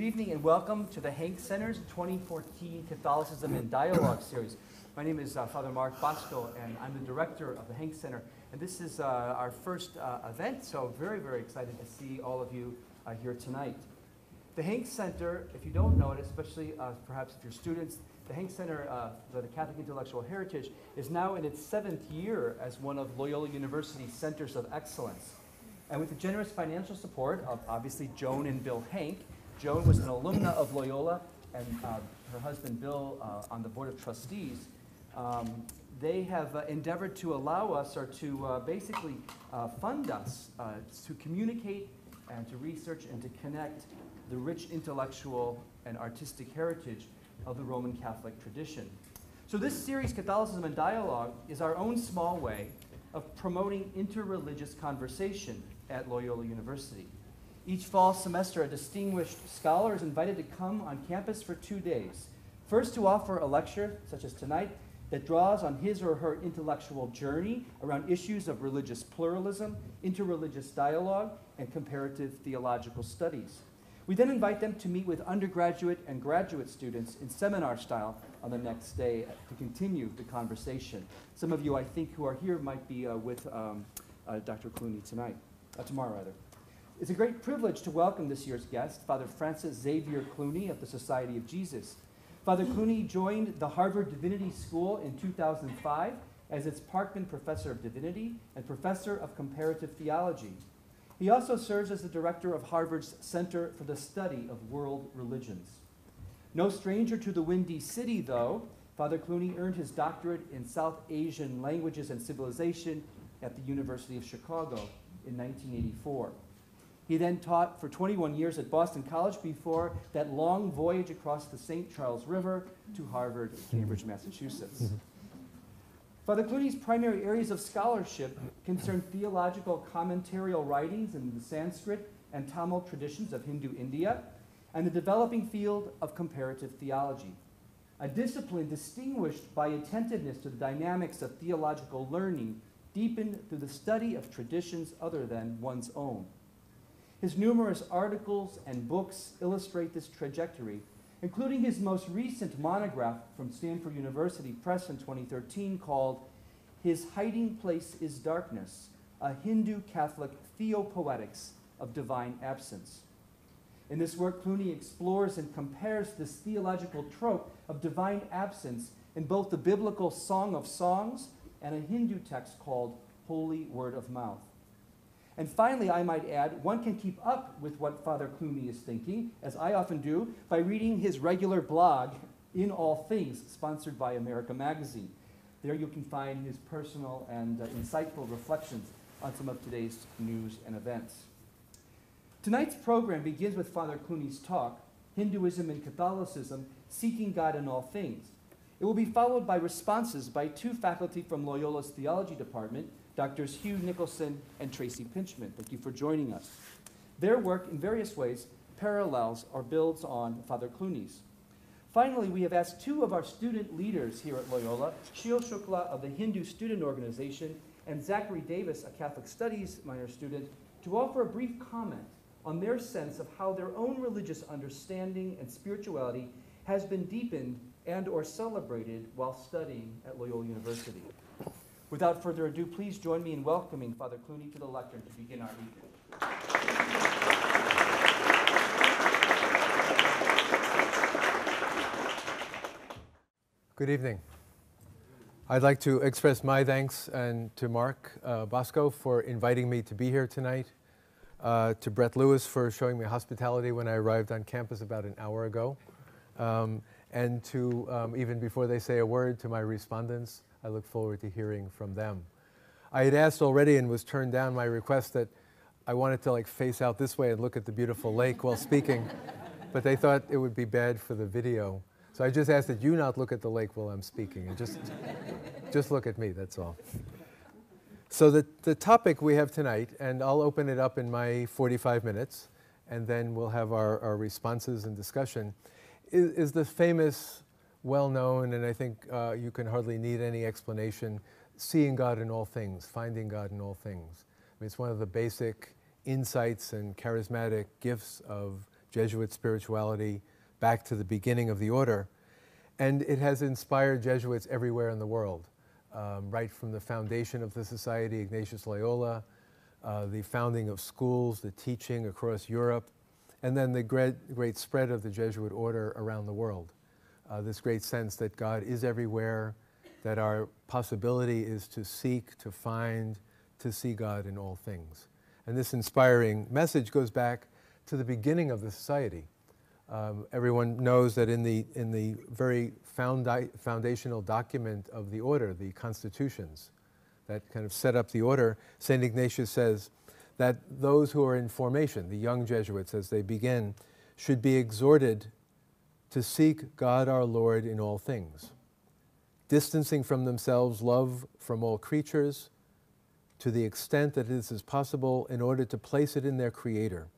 Good evening and welcome to the Hank Center's 2014 Catholicism in Dialogue series. My name is uh, Father Mark Bosco and I'm the director of the Hank Center. And this is uh, our first uh, event, so very, very excited to see all of you uh, here tonight. The Hank Center, if you don't know it, especially uh, perhaps if you're students, the Hank Center uh, for the Catholic Intellectual Heritage is now in its seventh year as one of Loyola University's Centers of Excellence. And with the generous financial support of obviously Joan and Bill Hank, Joan was an alumna of Loyola and uh, her husband Bill uh, on the Board of Trustees. Um, they have uh, endeavored to allow us or to uh, basically uh, fund us uh, to communicate and to research and to connect the rich intellectual and artistic heritage of the Roman Catholic tradition. So this series, Catholicism in Dialogue, is our own small way of promoting interreligious conversation at Loyola University. Each fall semester, a distinguished scholar is invited to come on campus for two days. First, to offer a lecture, such as tonight, that draws on his or her intellectual journey around issues of religious pluralism, interreligious dialogue, and comparative theological studies. We then invite them to meet with undergraduate and graduate students in seminar style on the next day to continue the conversation. Some of you, I think, who are here might be uh, with um, uh, Dr. Clooney tonight, uh, tomorrow rather. It's a great privilege to welcome this year's guest, Father Francis Xavier Clooney of the Society of Jesus. Father Clooney joined the Harvard Divinity School in 2005 as its Parkman Professor of Divinity and Professor of Comparative Theology. He also serves as the director of Harvard's Center for the Study of World Religions. No stranger to the Windy City, though, Father Clooney earned his doctorate in South Asian languages and civilization at the University of Chicago in 1984. He then taught for 21 years at Boston College before that long voyage across the St. Charles River to Harvard, Cambridge, Massachusetts. Father Clooney's primary areas of scholarship concern theological commentarial writings in the Sanskrit and Tamil traditions of Hindu India and the developing field of comparative theology, a discipline distinguished by attentiveness to the dynamics of theological learning deepened through the study of traditions other than one's own. His numerous articles and books illustrate this trajectory, including his most recent monograph from Stanford University Press in 2013 called His Hiding Place is Darkness, a Hindu Catholic Theopoetics of Divine Absence. In this work, Clooney explores and compares this theological trope of divine absence in both the biblical Song of Songs and a Hindu text called Holy Word of Mouth. And finally, I might add, one can keep up with what Father Clooney is thinking, as I often do, by reading his regular blog, In All Things, sponsored by America Magazine. There you can find his personal and uh, insightful reflections on some of today's news and events. Tonight's program begins with Father Clooney's talk, Hinduism and Catholicism, Seeking God in All Things. It will be followed by responses by two faculty from Loyola's theology department, Doctors Hugh Nicholson and Tracy Pintchman. Thank you for joining us. Their work, in various ways, parallels or builds on Father Clooney's. Finally, we have asked two of our student leaders here at Loyola, Shil Shukla of the Hindu Student Organization and Zachary Davis, a Catholic Studies minor student, to offer a brief comment on their sense of how their own religious understanding and spirituality has been deepened and or celebrated while studying at Loyola University. Without further ado, please join me in welcoming Father Clooney to the lectern to begin our evening. Good evening. I'd like to express my thanks and to Mark uh, Bosco for inviting me to be here tonight, uh, to Brett Lewis for showing me hospitality when I arrived on campus about an hour ago, um, and to, um, even before they say a word, to my respondents, I look forward to hearing from them. I had asked already and was turned down my request that I wanted to like face out this way and look at the beautiful lake while speaking, but they thought it would be bad for the video. So I just asked that you not look at the lake while I'm speaking and just, just look at me, that's all. So the, the topic we have tonight, and I'll open it up in my 45 minutes, and then we'll have our, our responses and discussion, is, is the famous well known, and I think uh, you can hardly need any explanation seeing God in all things, finding God in all things. I mean, it's one of the basic insights and charismatic gifts of Jesuit spirituality back to the beginning of the order. And it has inspired Jesuits everywhere in the world, um, right from the foundation of the society, Ignatius Loyola, uh, the founding of schools, the teaching across Europe, and then the great, great spread of the Jesuit order around the world. Uh, this great sense that God is everywhere, that our possibility is to seek, to find, to see God in all things. And this inspiring message goes back to the beginning of the society. Um, everyone knows that in the, in the very fondi- foundational document of the order, the constitutions that kind of set up the order, St. Ignatius says that those who are in formation, the young Jesuits as they begin, should be exhorted to seek God our Lord in all things, distancing from themselves love from all creatures to the extent that this is possible in order to place it in their Creator,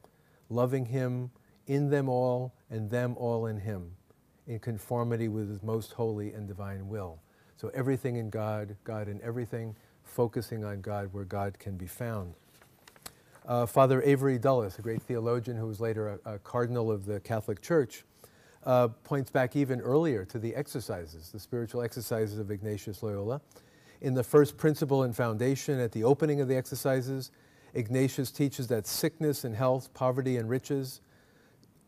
loving Him in them all and them all in Him, in conformity with His most holy and divine will. So everything in God, God in everything, focusing on God where God can be found. Uh, Father Avery Dulles, a great theologian who was later a, a cardinal of the Catholic Church, uh, points back even earlier to the exercises, the spiritual exercises of Ignatius Loyola. In the first principle and foundation, at the opening of the exercises, Ignatius teaches that sickness and health, poverty and riches,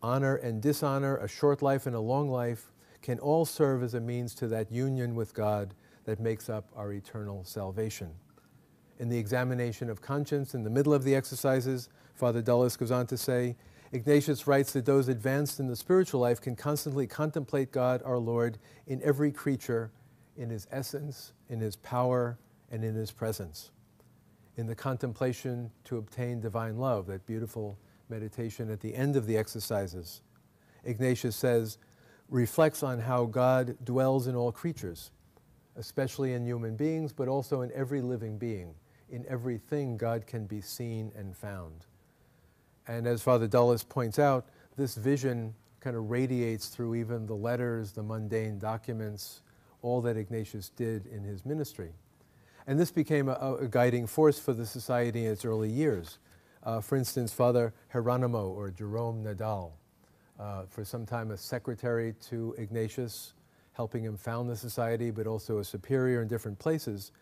honor and dishonor, a short life and a long life, can all serve as a means to that union with God that makes up our eternal salvation. In the examination of conscience, in the middle of the exercises, Father Dulles goes on to say, Ignatius writes that those advanced in the spiritual life can constantly contemplate God our Lord in every creature, in his essence, in his power, and in his presence. In the contemplation to obtain divine love, that beautiful meditation at the end of the exercises, Ignatius says, reflects on how God dwells in all creatures, especially in human beings, but also in every living being. In everything, God can be seen and found. And as Father Dulles points out, this vision kind of radiates through even the letters, the mundane documents, all that Ignatius did in his ministry. And this became a, a guiding force for the society in its early years. Uh, for instance, Father Geronimo or Jerome Nadal, uh, for some time a secretary to Ignatius, helping him found the society, but also a superior in different places,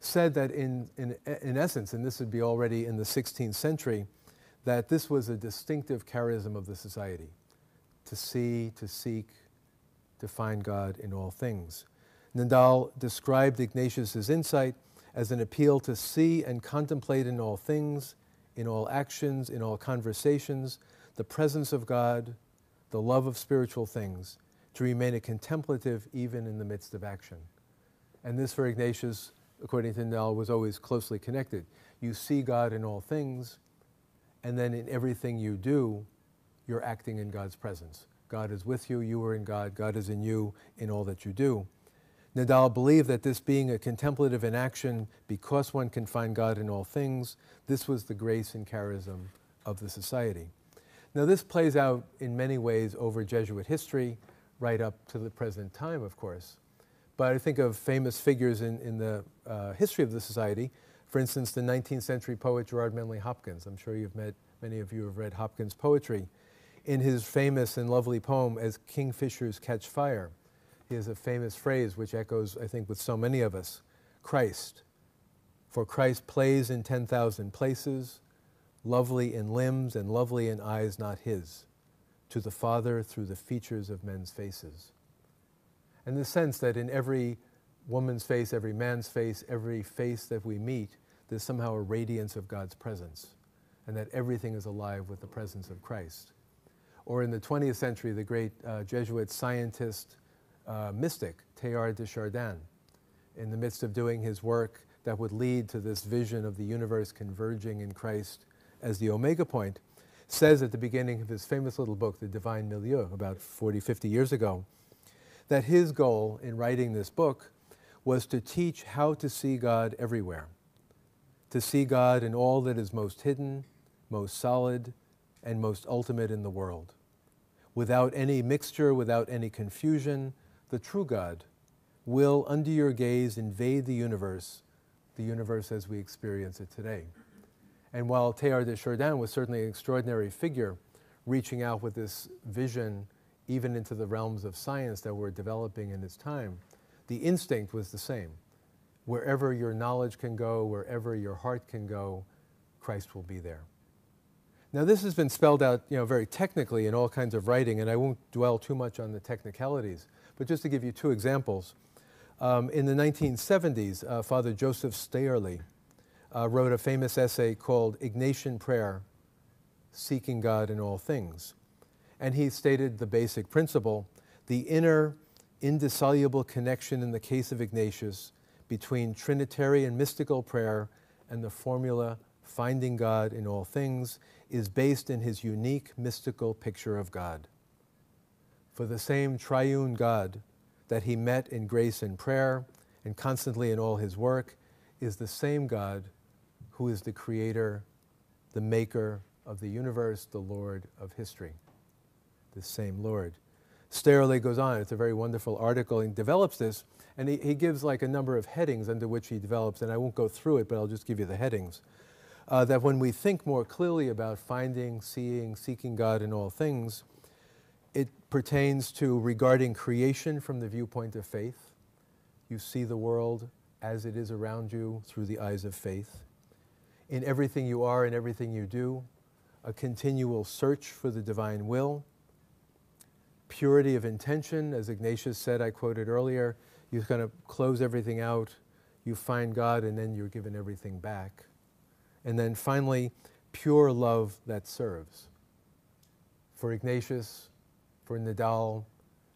said that in, in, in essence, and this would be already in the 16th century, that this was a distinctive charism of the society to see, to seek, to find God in all things. Nadal described Ignatius's insight as an appeal to see and contemplate in all things, in all actions, in all conversations, the presence of God, the love of spiritual things, to remain a contemplative even in the midst of action. And this for Ignatius, according to Nadal, was always closely connected. You see God in all things, and then in everything you do, you're acting in God's presence. God is with you, you are in God, God is in you in all that you do. Nadal believed that this being a contemplative in action, because one can find God in all things, this was the grace and charism of the society. Now, this plays out in many ways over Jesuit history, right up to the present time, of course. But I think of famous figures in, in the uh, history of the society for instance, the 19th century poet Gerard Manley Hopkins. I'm sure you've met, many of you have read Hopkins' poetry. In his famous and lovely poem, As Kingfishers Catch Fire, he has a famous phrase which echoes, I think, with so many of us Christ. For Christ plays in 10,000 places, lovely in limbs and lovely in eyes not his, to the Father through the features of men's faces. And the sense that in every woman's face, every man's face, every face that we meet, there's somehow a radiance of God's presence, and that everything is alive with the presence of Christ. Or in the 20th century, the great uh, Jesuit scientist, uh, mystic, Teilhard de Chardin, in the midst of doing his work that would lead to this vision of the universe converging in Christ as the omega point, says at the beginning of his famous little book, The Divine Milieu, about 40, 50 years ago, that his goal in writing this book was to teach how to see God everywhere to see God in all that is most hidden, most solid, and most ultimate in the world. Without any mixture, without any confusion, the true God will, under your gaze, invade the universe, the universe as we experience it today. And while Teilhard de Chardin was certainly an extraordinary figure, reaching out with this vision even into the realms of science that were developing in his time, the instinct was the same. Wherever your knowledge can go, wherever your heart can go, Christ will be there. Now, this has been spelled out you know, very technically in all kinds of writing, and I won't dwell too much on the technicalities, but just to give you two examples. Um, in the 1970s, uh, Father Joseph Stierli uh, wrote a famous essay called Ignatian Prayer Seeking God in All Things. And he stated the basic principle the inner, indissoluble connection in the case of Ignatius between Trinitarian mystical prayer and the formula finding God in all things is based in his unique mystical picture of God. For the same triune God that he met in grace and prayer and constantly in all his work is the same God who is the creator, the maker of the universe, the Lord of history. The same Lord. Stierli goes on, it's a very wonderful article, and develops this, and he, he gives like a number of headings under which he develops, and I won't go through it, but I'll just give you the headings. Uh, that when we think more clearly about finding, seeing, seeking God in all things, it pertains to regarding creation from the viewpoint of faith. You see the world as it is around you through the eyes of faith. In everything you are and everything you do, a continual search for the divine will purity of intention, as Ignatius said, I quoted earlier. You kind of close everything out, you find God, and then you're given everything back. And then finally, pure love that serves. For Ignatius, for Nadal,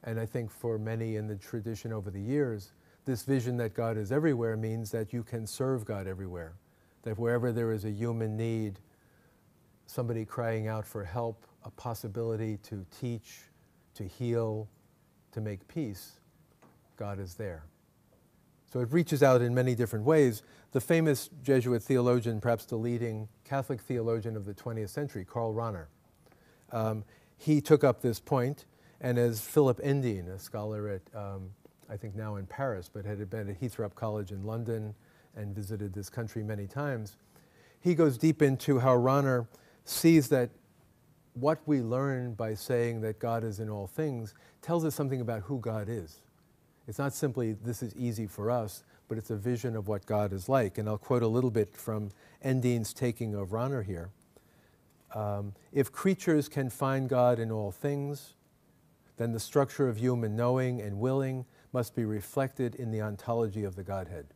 and I think for many in the tradition over the years, this vision that God is everywhere means that you can serve God everywhere. That wherever there is a human need, somebody crying out for help, a possibility to teach, to heal, to make peace, God is there. So it reaches out in many different ways. The famous Jesuit theologian, perhaps the leading Catholic theologian of the 20th century, Karl Rahner, um, he took up this point, and as Philip Endean, a scholar at, um, I think now in Paris, but had been at Heythrop College in London and visited this country many times, he goes deep into how Rahner sees that what we learn by saying that God is in all things tells us something about who God is. It's not simply this is easy for us, but it's a vision of what God is like. And I'll quote a little bit from Endean's taking of Rahner here. Um, if creatures can find God in all things, then the structure of human knowing and willing must be reflected in the ontology of the Godhead.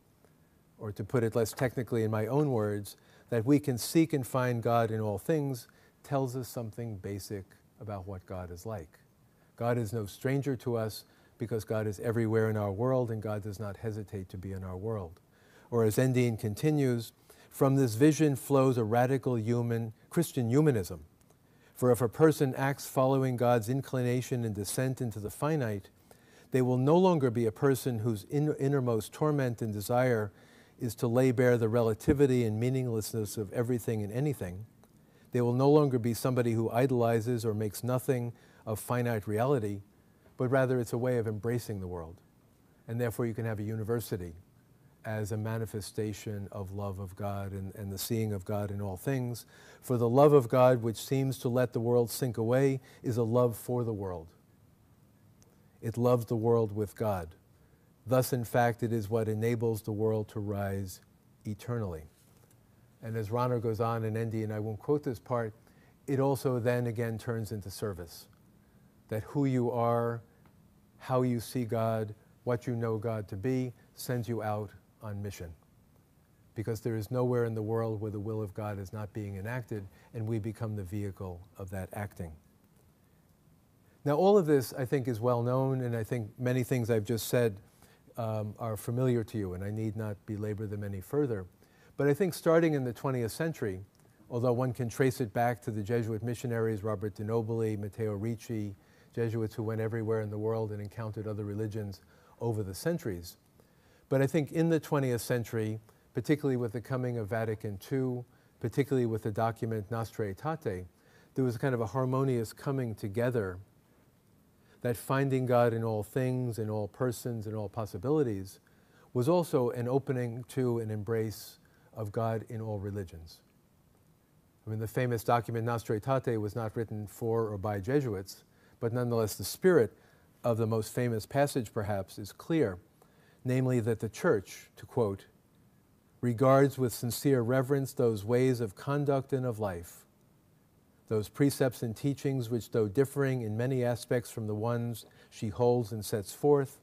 Or to put it less technically in my own words, that we can seek and find God in all things tells us something basic about what God is like. God is no stranger to us because God is everywhere in our world and God does not hesitate to be in our world. Or as Endean continues, from this vision flows a radical human, Christian humanism. For if a person acts following God's inclination and descent into the finite, they will no longer be a person whose innermost torment and desire is to lay bare the relativity and meaninglessness of everything and anything, they will no longer be somebody who idolizes or makes nothing of finite reality, but rather it's a way of embracing the world. And therefore, you can have a university as a manifestation of love of God and, and the seeing of God in all things. For the love of God, which seems to let the world sink away, is a love for the world. It loves the world with God. Thus, in fact, it is what enables the world to rise eternally. And as Rahner goes on in Endean, and I won't quote this part, it also then again turns into service. That who you are, how you see God, what you know God to be, sends you out on mission. Because there is nowhere in the world where the will of God is not being enacted, and we become the vehicle of that acting. Now, all of this, I think, is well known, and I think many things I've just said um, are familiar to you, and I need not belabor them any further. But I think starting in the 20th century, although one can trace it back to the Jesuit missionaries, Robert de Nobili, Matteo Ricci, Jesuits who went everywhere in the world and encountered other religions over the centuries. But I think in the 20th century, particularly with the coming of Vatican II, particularly with the document Nostra Aetate, there was kind of a harmonious coming together that finding God in all things, in all persons, in all possibilities was also an opening to an embrace of God in all religions. I mean, the famous document Nostra Aetate was not written for or by Jesuits, but nonetheless, the spirit of the most famous passage, perhaps, is clear namely, that the Church, to quote, regards with sincere reverence those ways of conduct and of life, those precepts and teachings which, though differing in many aspects from the ones she holds and sets forth,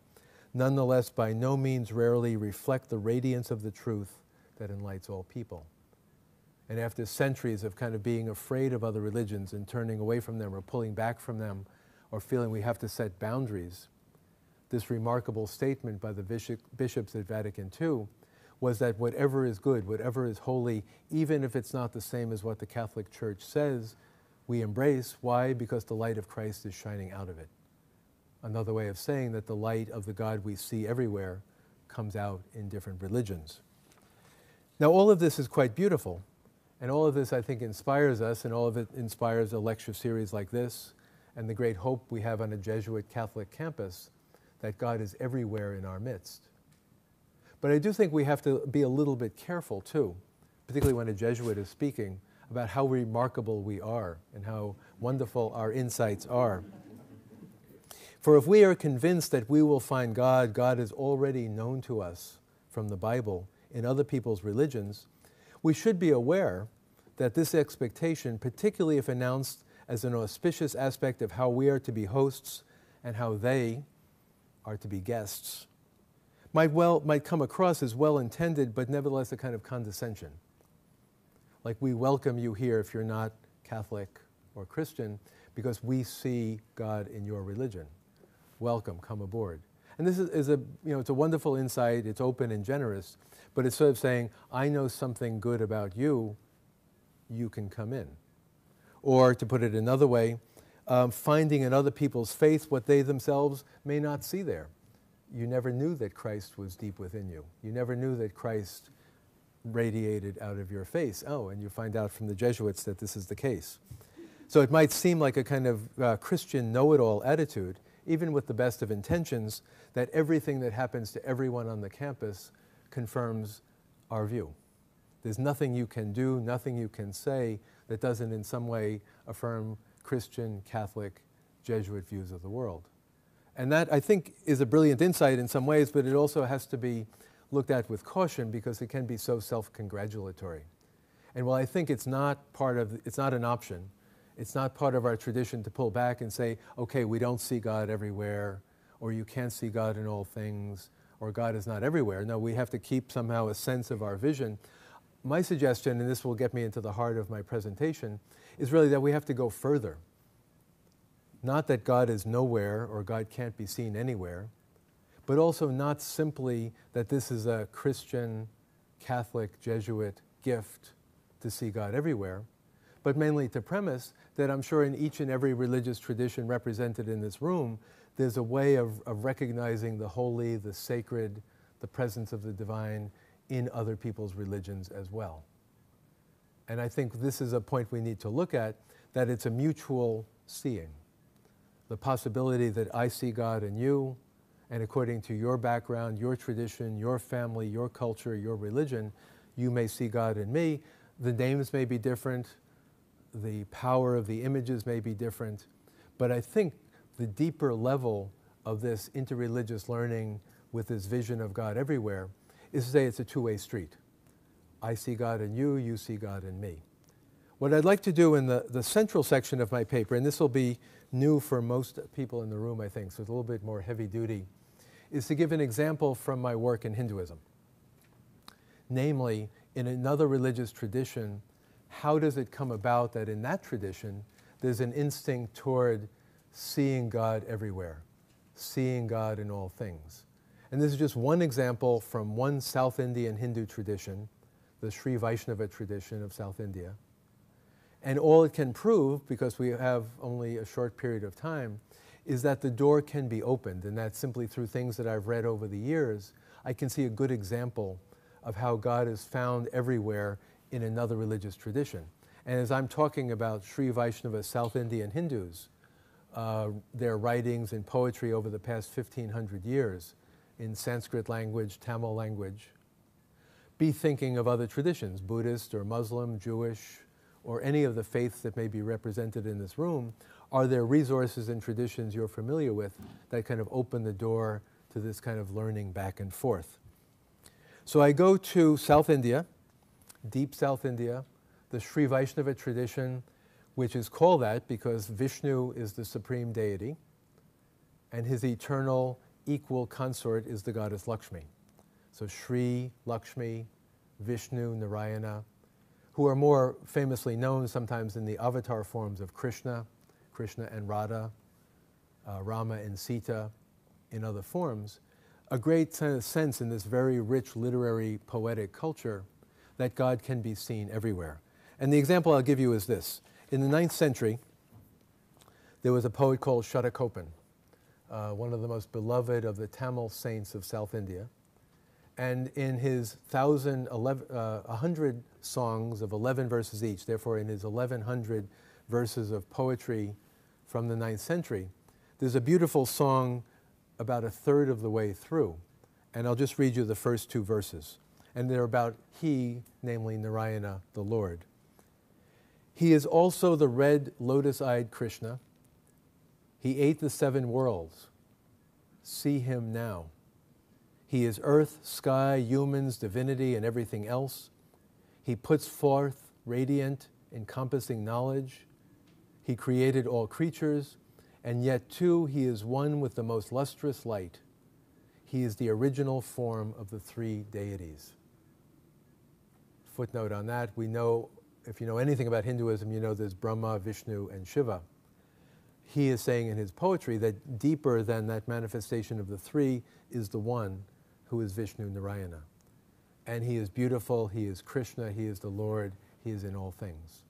nonetheless by no means rarely reflect the radiance of the truth that enlightens all people. And after centuries of kind of being afraid of other religions and turning away from them or pulling back from them or feeling we have to set boundaries, this remarkable statement by the bishops at Vatican II was that whatever is good, whatever is holy, even if it's not the same as what the Catholic Church says, we embrace. Why? Because the light of Christ is shining out of it. Another way of saying that the light of the God we see everywhere comes out in different religions. Now, all of this is quite beautiful, and all of this, I think, inspires us, and all of it inspires a lecture series like this, and the great hope we have on a Jesuit Catholic campus that God is everywhere in our midst. But I do think we have to be a little bit careful too, particularly when a Jesuit is speaking, about how remarkable we are and how wonderful our insights are. For if we are convinced that we will find God, God is already known to us from the Bible in other people's religions, we should be aware that this expectation, particularly if announced as an auspicious aspect of how we are to be hosts and how they, are to be guests might well might come across as well intended but nevertheless a kind of condescension. Like we welcome you here if you're not catholic or christian because we see god in your religion. Welcome come aboard. And this is, a you know it's a wonderful insight it's open and generous but it's sort of saying i know something good about you you can come in or to put it another way um, finding in other people's faith what they themselves may not see there. You never knew that Christ was deep within you. You never knew that Christ radiated out of your face. Oh, and you find out from the Jesuits that this is the case. So it might seem like a kind of uh, Christian know it all attitude, even with the best of intentions, that everything that happens to everyone on the campus confirms our view. There's nothing you can do, nothing you can say that doesn't in some way affirm Christian, Catholic, Jesuit views of the world. And that, I think, is a brilliant insight in some ways, but it also has to be looked at with caution because it can be so self congratulatory. And while I think it's not part of, it's not an option, it's not part of our tradition to pull back and say, okay, we don't see God everywhere, or you can't see God in all things, or God is not everywhere. No, we have to keep somehow a sense of our vision. My suggestion, and this will get me into the heart of my presentation, is really that we have to go further. Not that God is nowhere or God can't be seen anywhere, but also not simply that this is a Christian, Catholic, Jesuit gift to see God everywhere, but mainly to premise that I'm sure in each and every religious tradition represented in this room, there's a way of, of recognizing the holy, the sacred, the presence of the divine in other people's religions as well. And I think this is a point we need to look at that it's a mutual seeing. The possibility that I see God in you, and according to your background, your tradition, your family, your culture, your religion, you may see God in me. The names may be different, the power of the images may be different, but I think the deeper level of this interreligious learning with this vision of God everywhere is to say it's a two way street. I see God in you, you see God in me. What I'd like to do in the, the central section of my paper, and this will be new for most people in the room, I think, so it's a little bit more heavy duty, is to give an example from my work in Hinduism. Namely, in another religious tradition, how does it come about that in that tradition there's an instinct toward seeing God everywhere, seeing God in all things? And this is just one example from one South Indian Hindu tradition the Sri Vaishnava tradition of South India. And all it can prove, because we have only a short period of time, is that the door can be opened, and that simply through things that I've read over the years, I can see a good example of how God is found everywhere in another religious tradition. And as I'm talking about Sri Vaishnava South Indian Hindus, uh, their writings and poetry over the past 1500 years in Sanskrit language, Tamil language, be thinking of other traditions, Buddhist or Muslim, Jewish, or any of the faiths that may be represented in this room, are there resources and traditions you're familiar with that kind of open the door to this kind of learning back and forth? So I go to South India, deep South India, the Sri Vaishnava tradition, which is called that because Vishnu is the supreme deity and his eternal equal consort is the goddess Lakshmi. So Sri, Lakshmi, Vishnu, Narayana, who are more famously known sometimes in the avatar forms of Krishna, Krishna and Radha, uh, Rama and Sita in other forms, a great sense in this very rich literary poetic culture that God can be seen everywhere. And the example I'll give you is this. In the ninth century, there was a poet called Shatakopan, uh, one of the most beloved of the Tamil saints of South India. And in his thousand, eleven, uh, 100 songs of 11 verses each, therefore in his 1100 verses of poetry from the ninth century, there's a beautiful song about a third of the way through. And I'll just read you the first two verses. And they're about he, namely Narayana, the Lord. He is also the red lotus eyed Krishna he ate the seven worlds. See him now. He is earth, sky, humans, divinity, and everything else. He puts forth radiant, encompassing knowledge. He created all creatures, and yet, too, he is one with the most lustrous light. He is the original form of the three deities. Footnote on that we know, if you know anything about Hinduism, you know there's Brahma, Vishnu, and Shiva he is saying in his poetry that deeper than that manifestation of the three is the one who is Vishnu Narayana. And he is beautiful, he is Krishna, he is the Lord, he is in all things.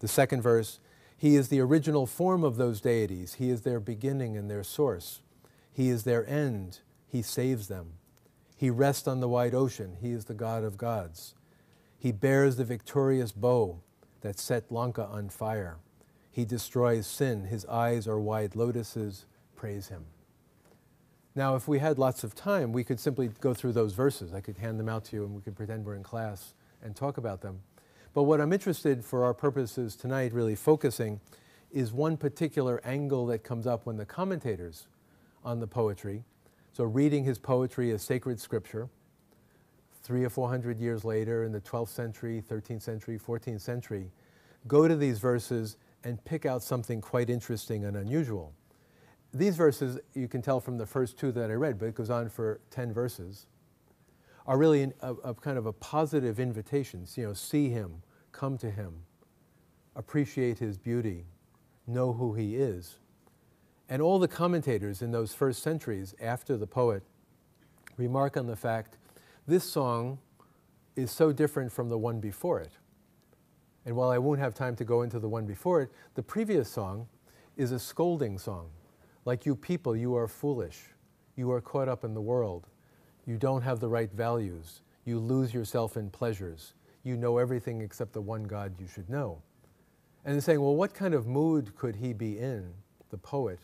The second verse, he is the original form of those deities, he is their beginning and their source, he is their end, he saves them. He rests on the wide ocean, he is the God of gods. He bears the victorious bow that set Lanka on fire. He destroys sin. His eyes are wide lotuses. Praise him. Now, if we had lots of time, we could simply go through those verses. I could hand them out to you and we could pretend we're in class and talk about them. But what I'm interested for our purposes tonight, really focusing, is one particular angle that comes up when the commentators on the poetry, so reading his poetry as sacred scripture, three or four hundred years later in the 12th century, 13th century, 14th century, go to these verses and pick out something quite interesting and unusual. These verses, you can tell from the first two that I read, but it goes on for 10 verses, are really a, a kind of a positive invitation. You know, see him, come to him, appreciate his beauty, know who he is. And all the commentators in those first centuries after the poet remark on the fact this song is so different from the one before it. And while I won't have time to go into the one before it, the previous song is a scolding song. Like you people, you are foolish. You are caught up in the world. You don't have the right values. You lose yourself in pleasures. You know everything except the one God you should know. And they're saying, well, what kind of mood could he be in, the poet,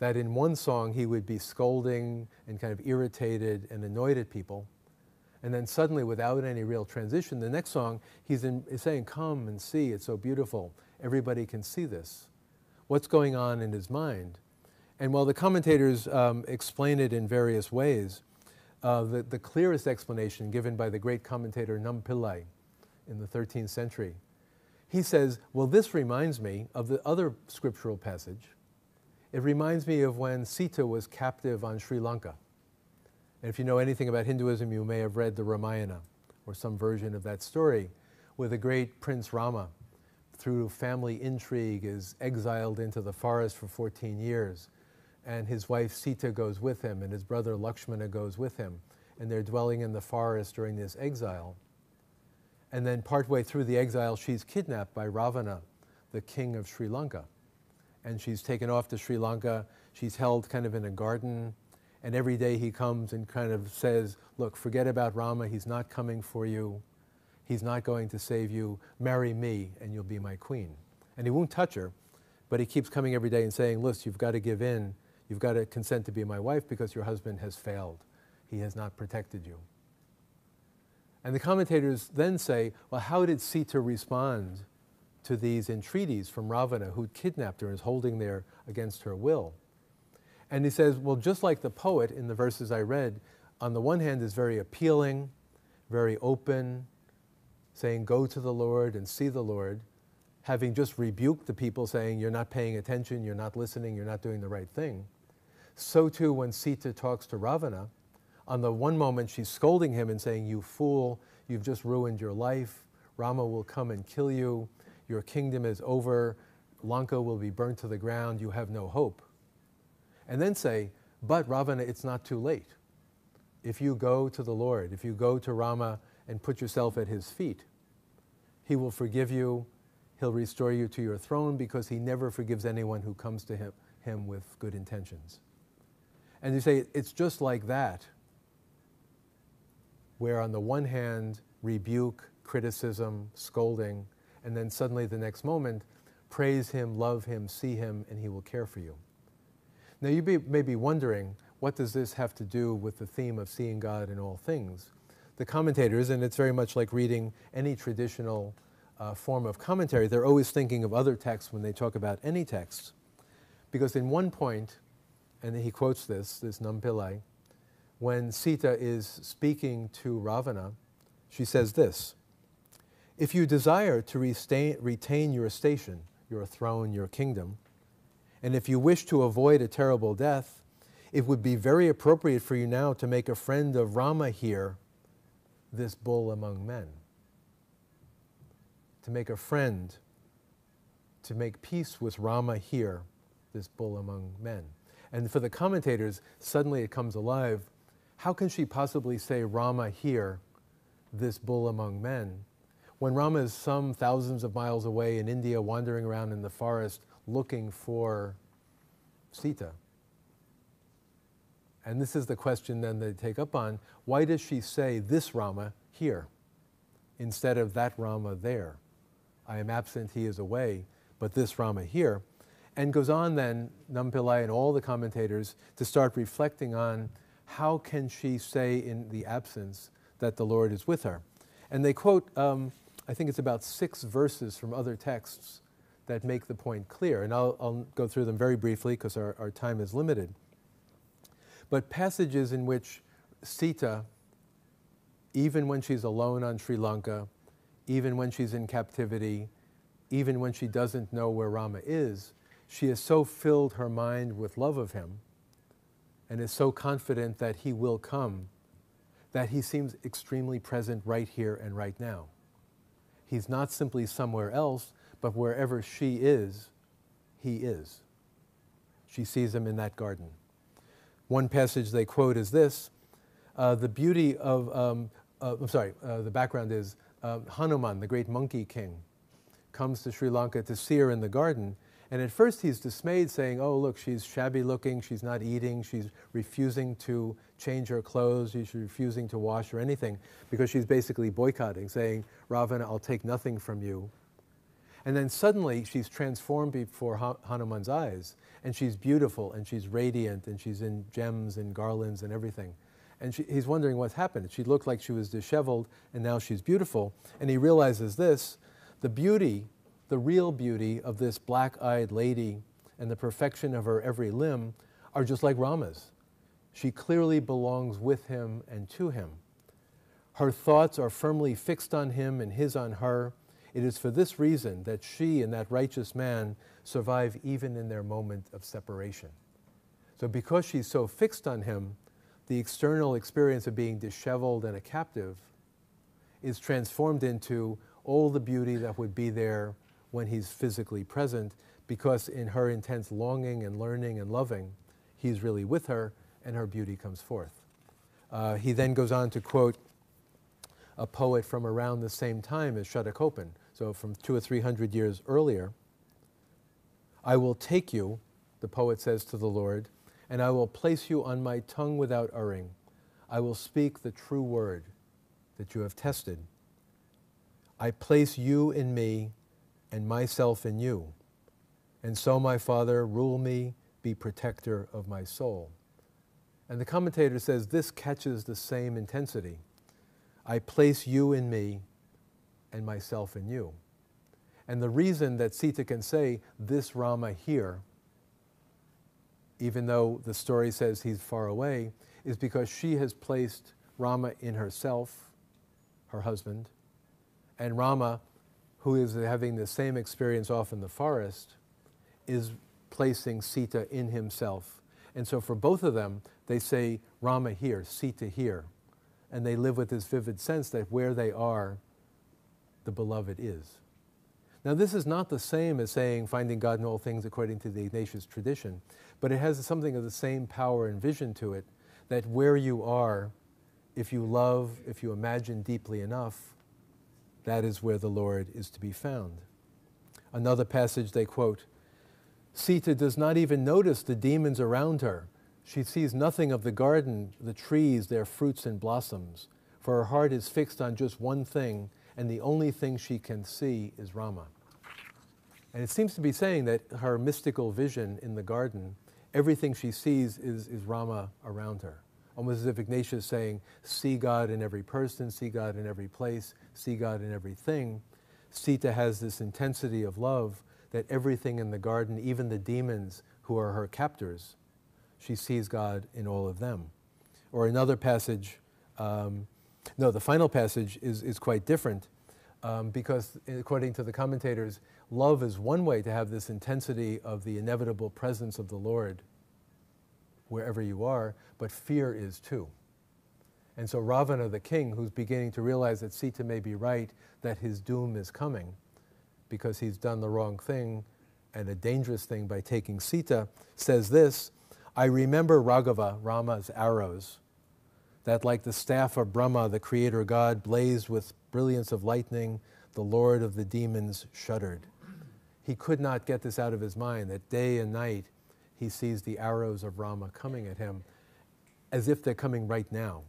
that in one song he would be scolding and kind of irritated and annoyed at people, and then suddenly, without any real transition, the next song, he's, in, saying, Come and see, it's so beautiful. Everybody can see this. What's going on in his mind? And while the commentators um, explain it in various ways, uh, the, the clearest explanation given by the great commentator Nampillai in the 13th century, he says, Well, this reminds me of the other scriptural passage. It reminds me of when Sita was captive on Sri Lanka and if you know anything about Hinduism, you may have read the Ramayana or some version of that story, where the great Prince Rama, through family intrigue, is exiled into the forest for 14 years. And his wife Sita goes with him, and his brother Lakshmana goes with him. And they're dwelling in the forest during this exile. And then, partway through the exile, she's kidnapped by Ravana, the king of Sri Lanka. And she's taken off to Sri Lanka. She's held kind of in a garden and every day he comes and kind of says, Look, forget about Rama. He's not coming for you. He's not going to save you. Marry me, and you'll be my queen. And he won't touch her, but he keeps coming every day and saying, Listen, you've got to give in. You've got to consent to be my wife because your husband has failed. He has not protected you. And the commentators then say, well, how did Sita respond to these entreaties from Ravana, who'd kidnapped her and is holding there against her will? And he says, well, just like the poet in the verses I read, on the one hand is very appealing, very open, saying, Go to the Lord and see the Lord, having just rebuked the people, saying, You're not paying attention, you're not listening, you're not doing the right thing. So too, when Sita talks to Ravana, on the one moment she's scolding him and saying, You fool, you've just ruined your life, Rama will come and kill you, your kingdom is over, Lanka will be burnt to the ground, you have no hope. And then say, But Ravana, it's not too late if you go to the Lord, if you go to Rama and put yourself at his feet, he will forgive you, he'll restore you to your throne because he never forgives anyone who comes to him, him with good intentions. And you say, it's just like that, where on the one hand, rebuke, criticism, scolding, and then suddenly the next moment, praise him, love him, see him, and he will care for you. Now you be, may be wondering, what does this have to do with the theme of seeing God in all things? The commentators, and it's very much like reading any traditional uh, form of commentary, they're always thinking of other texts when they talk about any text. Because in one point, and he quotes this, this Nampillai, when Sita is speaking to Ravana, she says this If you desire to retain your station, your throne, your kingdom, and if you wish to avoid a terrible death, it would be very appropriate for you now to make a friend of Rama here, this bull among men. To make a friend, to make peace with Rama here, this bull among men. And for the commentators, suddenly it comes alive. How can she possibly say Rama here, this bull among men, when Rama is some thousands of miles away in India, wandering around in the forest looking for Sita? And this is the question then they take up on why does she say this Rama here instead of that Rama there? I am absent, he is away, but this Rama here. And goes on then, Nampillai and all the commentators, to start reflecting on how can she say in the absence that the Lord is with her. And they quote, um, I think it's about six verses from other texts that make the point clear. And I'll, I'll go through them very briefly because our, our time is limited but passages in which Sita, even when she's alone on Sri Lanka, even when she's in captivity, even when she doesn't know where Rama is, she has so filled her mind with love of him and is so confident that he will come that he seems extremely present right here and right now. He's not simply somewhere else, but wherever she is, he is. She sees him in that garden. One passage they quote is this uh, The beauty of, um, uh, I'm sorry, uh, the background is uh, Hanuman, the great monkey king, comes to Sri Lanka to see her in the garden. And at first he's dismayed, saying, Oh, look, she's shabby looking, she's not eating, she's refusing to change her clothes, she's refusing to wash or anything, because she's basically boycotting, saying, Ravana, I'll take nothing from you. And then suddenly she's transformed before Hanuman's eyes, and she's beautiful, and she's radiant, and she's in gems and garlands and everything. And she, he's wondering what's happened. She looked like she was disheveled, and now she's beautiful. And he realizes this the beauty, the real beauty of this black eyed lady and the perfection of her every limb are just like Rama's. She clearly belongs with him and to him. Her thoughts are firmly fixed on him and his on her. It is for this reason that she and that righteous man survive even in their moment of separation. So, because she's so fixed on him, the external experience of being disheveled and a captive is transformed into all the beauty that would be there when he's physically present, because in her intense longing and learning and loving, he's really with her and her beauty comes forth. Uh, he then goes on to quote a poet from around the same time as Shatakopan, so from two or three hundred years earlier. I will take you, the poet says to the Lord, and I will place you on my tongue without erring. I will speak the true word that you have tested. I place you in me and myself in you. And so, my Father, rule me, be protector of my soul. And the commentator says this catches the same intensity. I place you in me and myself in you. And the reason that Sita can say, This Rama here, even though the story says he's far away, is because she has placed Rama in herself, her husband, and Rama, who is having the same experience off in the forest, is placing Sita in himself. And so for both of them, they say Rama here, Sita here. And they live with this vivid sense that where they are, the beloved is. Now, this is not the same as saying finding God in all things according to the Ignatius tradition, but it has something of the same power and vision to it that where you are, if you love, if you imagine deeply enough, that is where the Lord is to be found. Another passage they quote Sita does not even notice the demons around her. She sees nothing of the garden, the trees, their fruits and blossoms, for her heart is fixed on just one thing, and the only thing she can see is Rama. And it seems to be saying that her mystical vision in the garden, everything she sees is, is Rama around her. Almost as if Ignatius is saying, see God in every person, see God in every place, see God in everything. Sita has this intensity of love that everything in the garden, even the demons who are her captors, she sees God in all of them. Or another passage, um, no, the final passage is, is quite different um, because, according to the commentators, love is one way to have this intensity of the inevitable presence of the Lord wherever you are, but fear is too. And so Ravana, the king, who's beginning to realize that Sita may be right, that his doom is coming, because he's done the wrong thing and a dangerous thing by taking Sita, says this I remember Raghava, Rama's arrows, that like the staff of Brahma, the creator god, blazed with brilliance of lightning, the lord of the demons shuddered. He could not get this out of his mind that day and night he sees the arrows of Rama coming at him as if they're coming right now.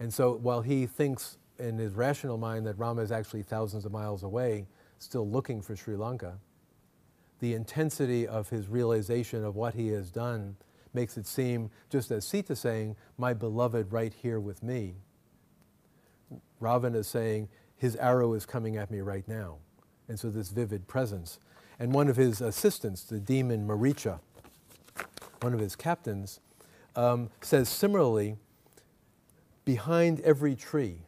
And so while he thinks in his rational mind that Rama is actually thousands of miles away, still looking for Sri Lanka, the intensity of his realization of what he has done makes it seem, just as Sita saying, my beloved right here with me. Ravana is saying, his arrow is coming at me right now. And so this vivid presence. And one of his assistants, the demon Maricha, one of his captains, um, says similarly, behind every tree,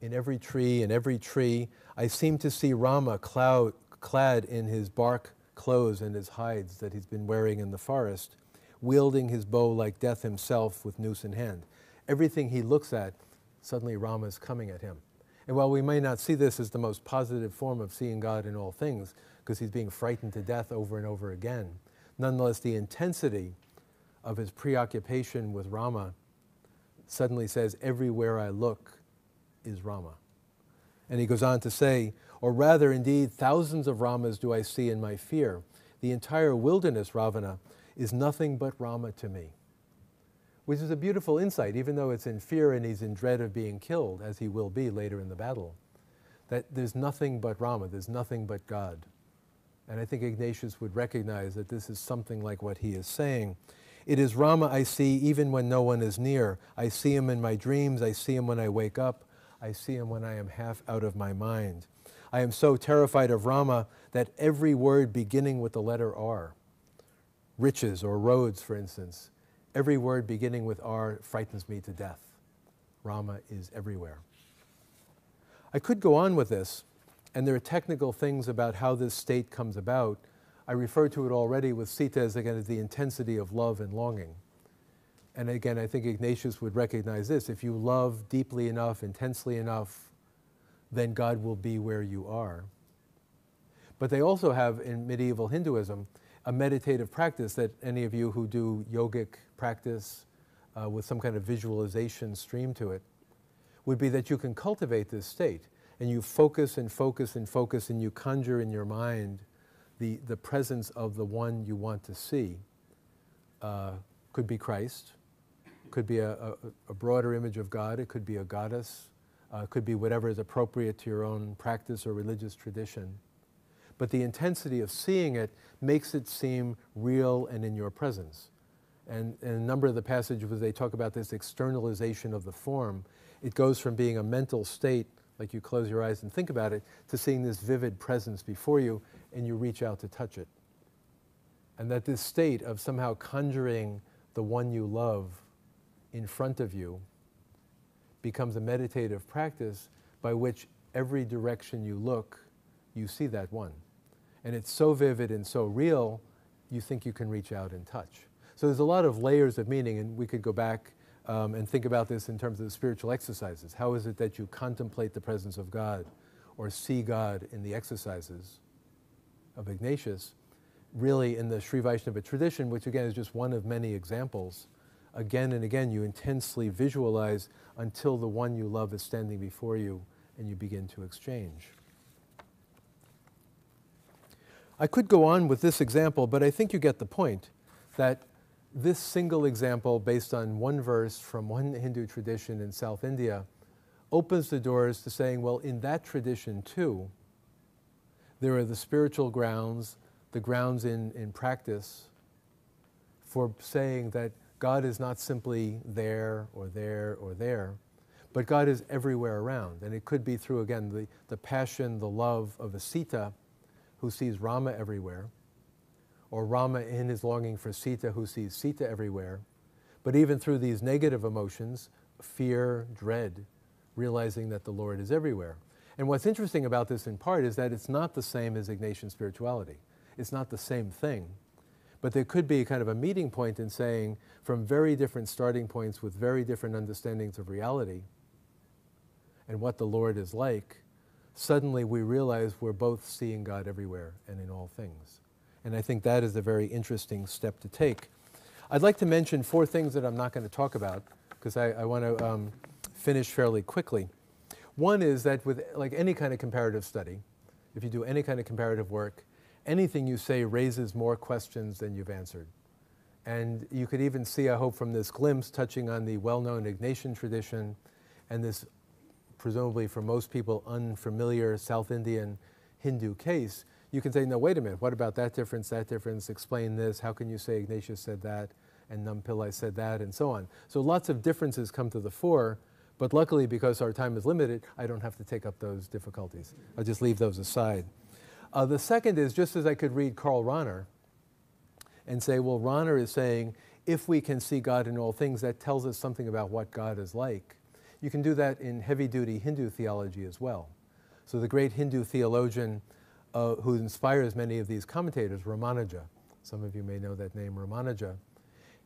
in every tree, in every tree, I seem to see Rama cloud, clad in his bark clothes and his hides that he's been wearing in the forest, wielding his bow like death himself with noose in hand. Everything he looks at, suddenly Rama is coming at him. And while we may not see this as the most positive form of seeing God in all things, because he's being frightened to death over and over again, nonetheless, the intensity of his preoccupation with Rama suddenly says, Everywhere I look is Rama. And he goes on to say, or rather, indeed, thousands of Ramas do I see in my fear. The entire wilderness, Ravana, is nothing but Rama to me. Which is a beautiful insight, even though it's in fear and he's in dread of being killed, as he will be later in the battle. That there's nothing but Rama, there's nothing but God. And I think Ignatius would recognize that this is something like what he is saying. It is Rama I see even when no one is near. I see him in my dreams, I see him when I wake up. I see him when I am half out of my mind. I am so terrified of Rama that every word beginning with the letter R, riches or roads, for instance, every word beginning with R frightens me to death. Rama is everywhere. I could go on with this, and there are technical things about how this state comes about. I referred to it already with Sita as again the intensity of love and longing. And again, I think Ignatius would recognize this. If you love deeply enough, intensely enough, then God will be where you are. But they also have in medieval Hinduism a meditative practice that any of you who do yogic practice uh, with some kind of visualization stream to it would be that you can cultivate this state and you focus and focus and focus and you conjure in your mind the, the presence of the one you want to see. Uh, could be Christ, could be a, a, a, broader image of God, it could be a goddess, uh, could be whatever is appropriate to your own practice or religious tradition. But the intensity of seeing it makes it seem real and in your presence. And in a number of the passages they talk about this externalization of the form, it goes from being a mental state, like you close your eyes and think about it, to seeing this vivid presence before you and you reach out to touch it. And that this state of somehow conjuring the one you love in front of you becomes a meditative practice by which every direction you look, you see that one. And it's so vivid and so real, you think you can reach out and touch. So there's a lot of layers of meaning, and we could go back um, and think about this in terms of the spiritual exercises. How is it that you contemplate the presence of God or see God in the exercises of Ignatius? Really, in the Sri Vaishnava tradition, which again is just one of many examples, again and again you intensely visualize until the one you love is standing before you and you begin to exchange. I could go on with this example, but I think you get the point that this single example, based on one verse from one Hindu tradition in South India, opens the doors to saying, well, in that tradition too, there are the spiritual grounds, the grounds in, in practice for saying that God is not simply there or there or there, but God is everywhere around. And it could be through, again, the, the passion, the love of a Sita who sees Rama everywhere, or Rama in his longing for Sita who sees Sita everywhere. But even through these negative emotions, fear, dread, realizing that the Lord is everywhere. And what's interesting about this in part is that it's not the same as Ignatian spirituality. It's not the same thing. But there could be kind of a meeting point in saying, from very different starting points with very different understandings of reality and what the Lord is like, suddenly we realize we're both seeing God everywhere and in all things. And I think that is a very interesting step to take. I'd like to mention four things that I'm not going to talk about because I, I want to um, finish fairly quickly. One is that with like any kind of comparative study, if you do any kind of comparative work, anything you say raises more questions than you've answered. And you could even see, I hope, from this glimpse touching on the well known Ignatian tradition and this, presumably for most people, unfamiliar South Indian Hindu case, you can say, no, wait a minute, what about that difference, that difference, explain this, how can you say Ignatius said that, and Nampillai said that, and so on. So lots of differences come to the fore, but luckily, because our time is limited, I don't have to take up those difficulties. I'll just leave those aside. Uh, the second is just as I could read Karl Rahner and say, well, Rahner is saying, if we can see God in all things, that tells us something about what God is like. You can do that in heavy duty Hindu theology as well. So the great Hindu theologian uh, who inspires many of these commentators, Ramanuja, some of you may know that name, Ramanuja,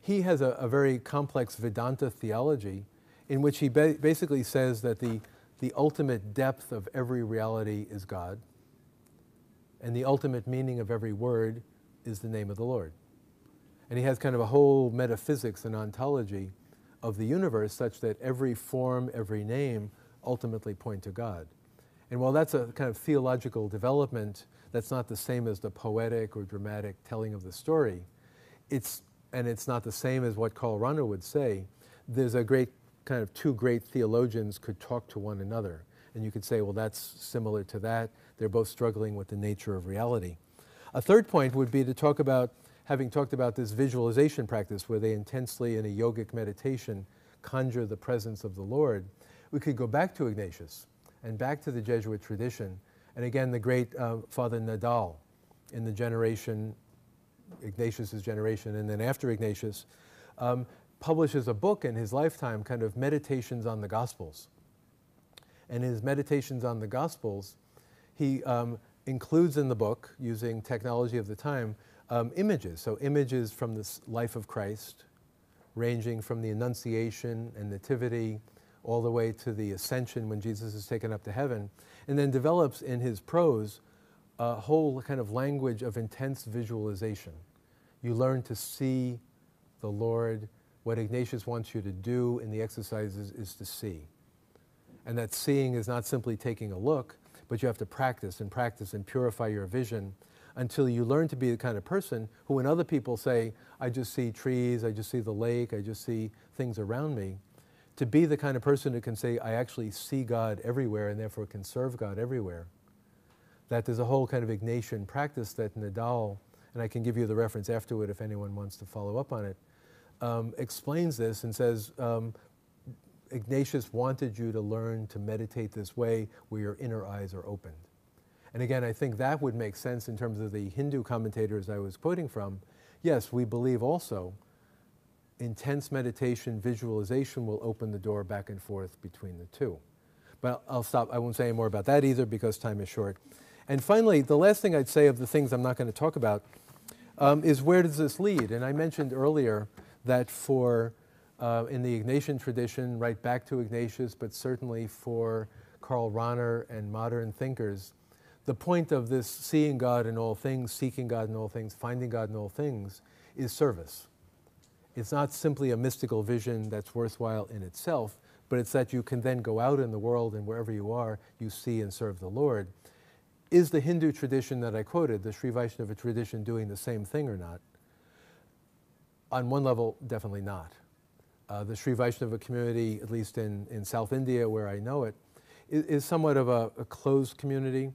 he has a, a very complex Vedanta theology in which he ba basically says that the, the ultimate depth of every reality is God and the ultimate meaning of every word is the name of the Lord. And he has kind of a whole metaphysics and ontology of the universe such that every form, every name ultimately point to God. And while that's a kind of theological development that's not the same as the poetic or dramatic telling of the story, it's, and it's not the same as what Karl Rahner would say, there's a great kind of two great theologians could talk to one another. And you could say, well, that's similar to that. They're both struggling with the nature of reality. A third point would be to talk about, having talked about this visualization practice where they intensely, in a yogic meditation, conjure the presence of the Lord, we could go back to Ignatius and back to the Jesuit tradition. And again, the great uh, Father Nadal in the generation, Ignatius's generation, and then after Ignatius, um, publishes a book in his lifetime, kind of meditations on the Gospels. And his meditations on the Gospels he um, includes in the book, using technology of the time, um, images. So, images from the life of Christ, ranging from the Annunciation and Nativity all the way to the Ascension when Jesus is taken up to heaven, and then develops in his prose a whole kind of language of intense visualization. You learn to see the Lord. What Ignatius wants you to do in the exercises is to see. And that seeing is not simply taking a look, but you have to practice and practice and purify your vision until you learn to be the kind of person who, when other people say, I just see trees, I just see the lake, I just see things around me, to be the kind of person who can say, I actually see God everywhere and therefore can serve God everywhere. That there's a whole kind of Ignatian practice that Nadal, and I can give you the reference afterward if anyone wants to follow up on it, um, explains this and says, um, Ignatius wanted you to learn to meditate this way where your inner eyes are opened. And again, I think that would make sense in terms of the Hindu commentators I was quoting from. Yes, we believe also intense meditation, visualization will open the door back and forth between the two. But I'll stop. I won't say any more about that either because time is short. And finally, the last thing I'd say of the things I'm not going to talk about um, is where does this lead? And I mentioned earlier that for uh, in the Ignatian tradition, right back to Ignatius, but certainly for Karl Rahner and modern thinkers, the point of this seeing God in all things, seeking God in all things, finding God in all things is service. It's not simply a mystical vision that's worthwhile in itself, but it's that you can then go out in the world and wherever you are, you see and serve the Lord. Is the Hindu tradition that I quoted, the Sri Vaishnava tradition, doing the same thing or not? On one level, definitely not. Uh, the Sri Vaishnava community, at least in, in South India where I know it, is, is somewhat of a, a closed community,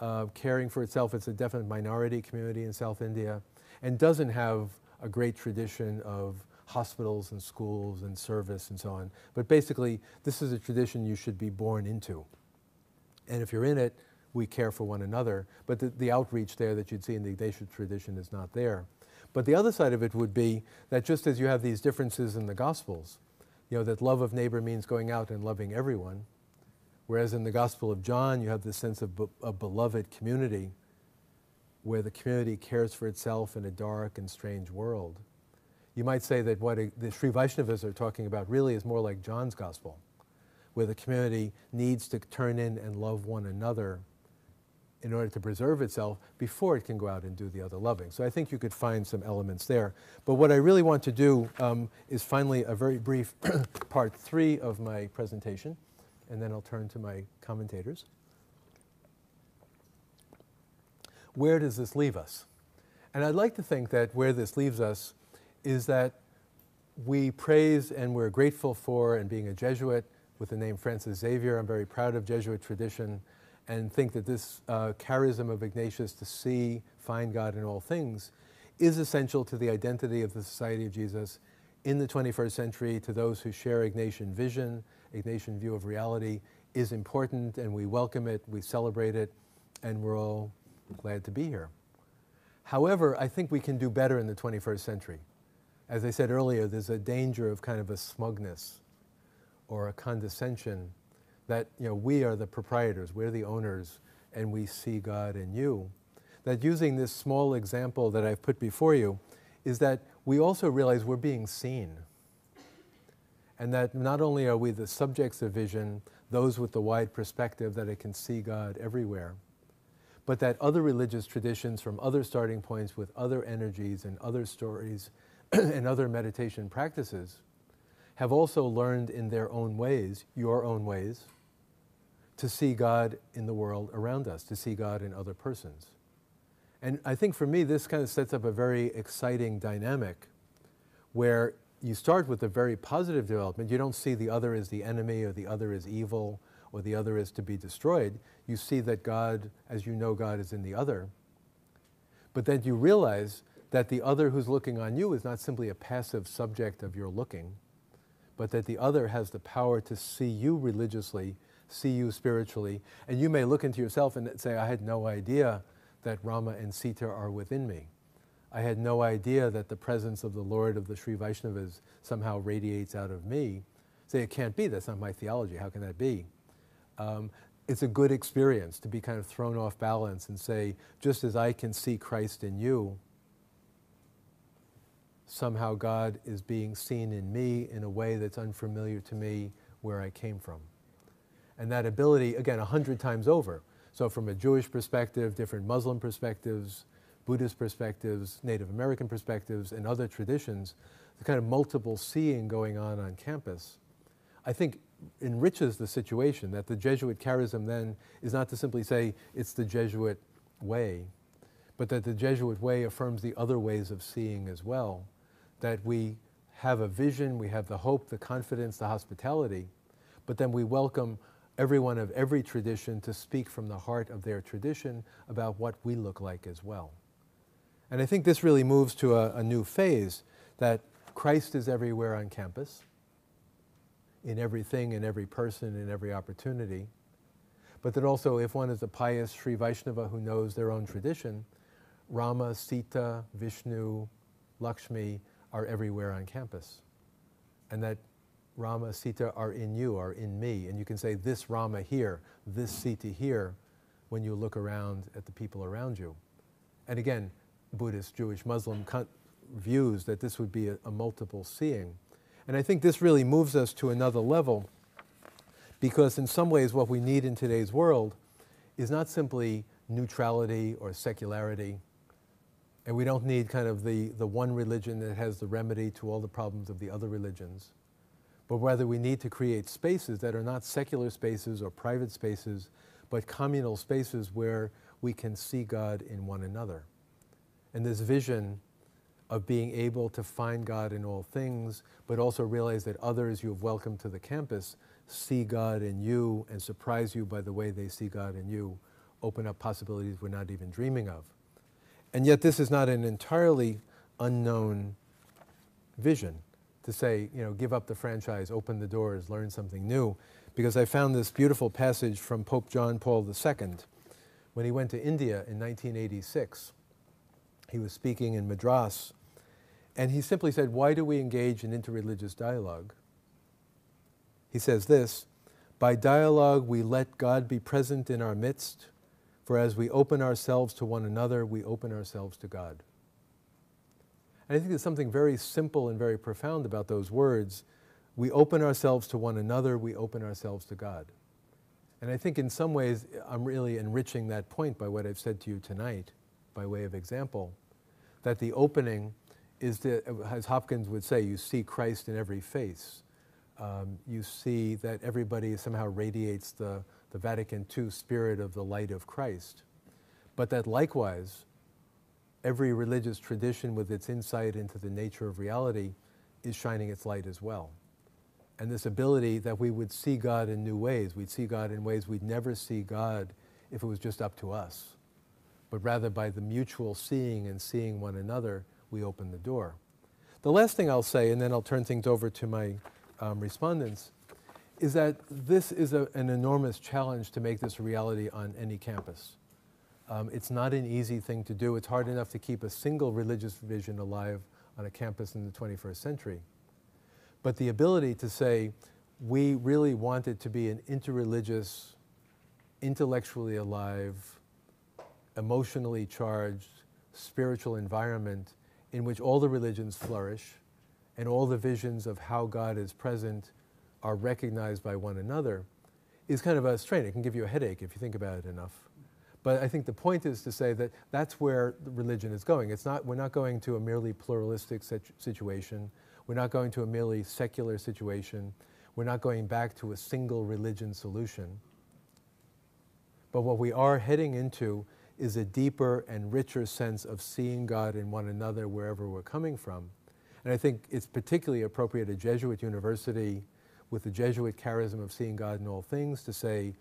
uh, caring for itself. It's a definite minority community in South India and doesn't have a great tradition of hospitals and schools and service and so on. But basically, this is a tradition you should be born into. And if you're in it, we care for one another. But the, the outreach there that you'd see in the Ignatian tradition is not there. But the other side of it would be that just as you have these differences in the Gospels, you know, that love of neighbor means going out and loving everyone, whereas in the Gospel of John, you have this sense of a beloved community where the community cares for itself in a dark and strange world. You might say that what the Sri Vaishnavas are talking about really is more like John's Gospel, where the community needs to turn in and love one another in order to preserve itself before it can go out and do the other loving. So I think you could find some elements there. But what I really want to do um, is finally a very brief part three of my presentation, and then I'll turn to my commentators. Where does this leave us? And I'd like to think that where this leaves us is that we praise and we're grateful for, and being a Jesuit with the name Francis Xavier, I'm very proud of Jesuit tradition and think that this uh, charism of Ignatius to see, find God in all things is essential to the identity of the Society of Jesus in the 21st century to those who share Ignatian vision, Ignatian view of reality is important and we welcome it, we celebrate it, and we're all glad to be here. However, I think we can do better in the 21st century. As I said earlier, there's a danger of kind of a smugness or a condescension that you know, we are the proprietors, we're the owners, and we see God in you. That using this small example that I've put before you is that we also realize we're being seen. And that not only are we the subjects of vision, those with the wide perspective that it can see God everywhere, but that other religious traditions from other starting points with other energies and other stories and other meditation practices have also learned in their own ways, your own ways, to see God in the world around us, to see God in other persons. And I think for me, this kind of sets up a very exciting dynamic where you start with a very positive development. You don't see the other as the enemy or the other as evil or the other is to be destroyed. You see that God, as you know God, is in the other. But then you realize that the other who's looking on you is not simply a passive subject of your looking, but that the other has the power to see you religiously see you spiritually. And you may look into yourself and say, I had no idea that Rama and Sita are within me. I had no idea that the presence of the Lord of the Sri Vaishnavas somehow radiates out of me. Say, it can't be. That's not my theology. How can that be? Um, it's a good experience to be kind of thrown off balance and say, just as I can see Christ in you, somehow God is being seen in me in a way that's unfamiliar to me where I came from and that ability, again, a hundred times over. So from a Jewish perspective, different Muslim perspectives, Buddhist perspectives, Native American perspectives, and other traditions, the kind of multiple seeing going on on campus, I think enriches the situation that the Jesuit charism then is not to simply say it's the Jesuit way, but that the Jesuit way affirms the other ways of seeing as well, that we have a vision, we have the hope, the confidence, the hospitality, but then we welcome everyone of every tradition to speak from the heart of their tradition about what we look like as well. And I think this really moves to a, a new phase that Christ is everywhere on campus, in everything, in every person, in every opportunity. But that also, if one is a pious Sri Vaishnava who knows their own tradition, Rama, Sita, Vishnu, Lakshmi are everywhere on campus. And that Rama, Sita are in you, are in me. And you can say this Rama here, this Sita here, when you look around at the people around you. And again, Buddhist, Jewish, Muslim views that this would be a, a multiple seeing. And I think this really moves us to another level because, in some ways, what we need in today's world is not simply neutrality or secularity. And we don't need kind of the, the one religion that has the remedy to all the problems of the other religions. But rather, we need to create spaces that are not secular spaces or private spaces, but communal spaces where we can see God in one another. And this vision of being able to find God in all things, but also realize that others you have welcomed to the campus see God in you and surprise you by the way they see God in you, open up possibilities we're not even dreaming of. And yet, this is not an entirely unknown vision to say, you know, give up the franchise, open the doors, learn something new. Because I found this beautiful passage from Pope John Paul II when he went to India in 1986. He was speaking in Madras, and he simply said, Why do we engage in interreligious dialogue? He says this By dialogue, we let God be present in our midst, for as we open ourselves to one another, we open ourselves to God. And I think there's something very simple and very profound about those words. We open ourselves to one another, we open ourselves to God. And I think in some ways, I'm really enriching that point by what I've said to you tonight, by way of example, that the opening is, that, as Hopkins would say, you see Christ in every face. Um, you see that everybody somehow radiates the, the Vatican II spirit of the light of Christ. But that likewise, every religious tradition with its insight into the nature of reality is shining its light as well. And this ability that we would see God in new ways, we'd see God in ways we'd never see God if it was just up to us. But rather by the mutual seeing and seeing one another, we open the door. The last thing I'll say, and then I'll turn things over to my um, respondents, is that this is a, an enormous challenge to make this a reality on any campus. Um, it's not an easy thing to do. It's hard enough to keep a single religious vision alive on a campus in the 21st century. But the ability to say, we really want it to be an interreligious, intellectually alive, emotionally charged, spiritual environment in which all the religions flourish and all the visions of how God is present are recognized by one another is kind of a strain. It can give you a headache if you think about it enough. But I think the point is to say that that's where religion is going. It's not, we're not going to a merely pluralistic situation. We're not going to a merely secular situation. We're not going back to a single religion solution. But what we are heading into is a deeper and richer sense of seeing God in one another wherever we're coming from. And I think it's particularly appropriate at Jesuit University with the Jesuit charism of seeing God in all things to say,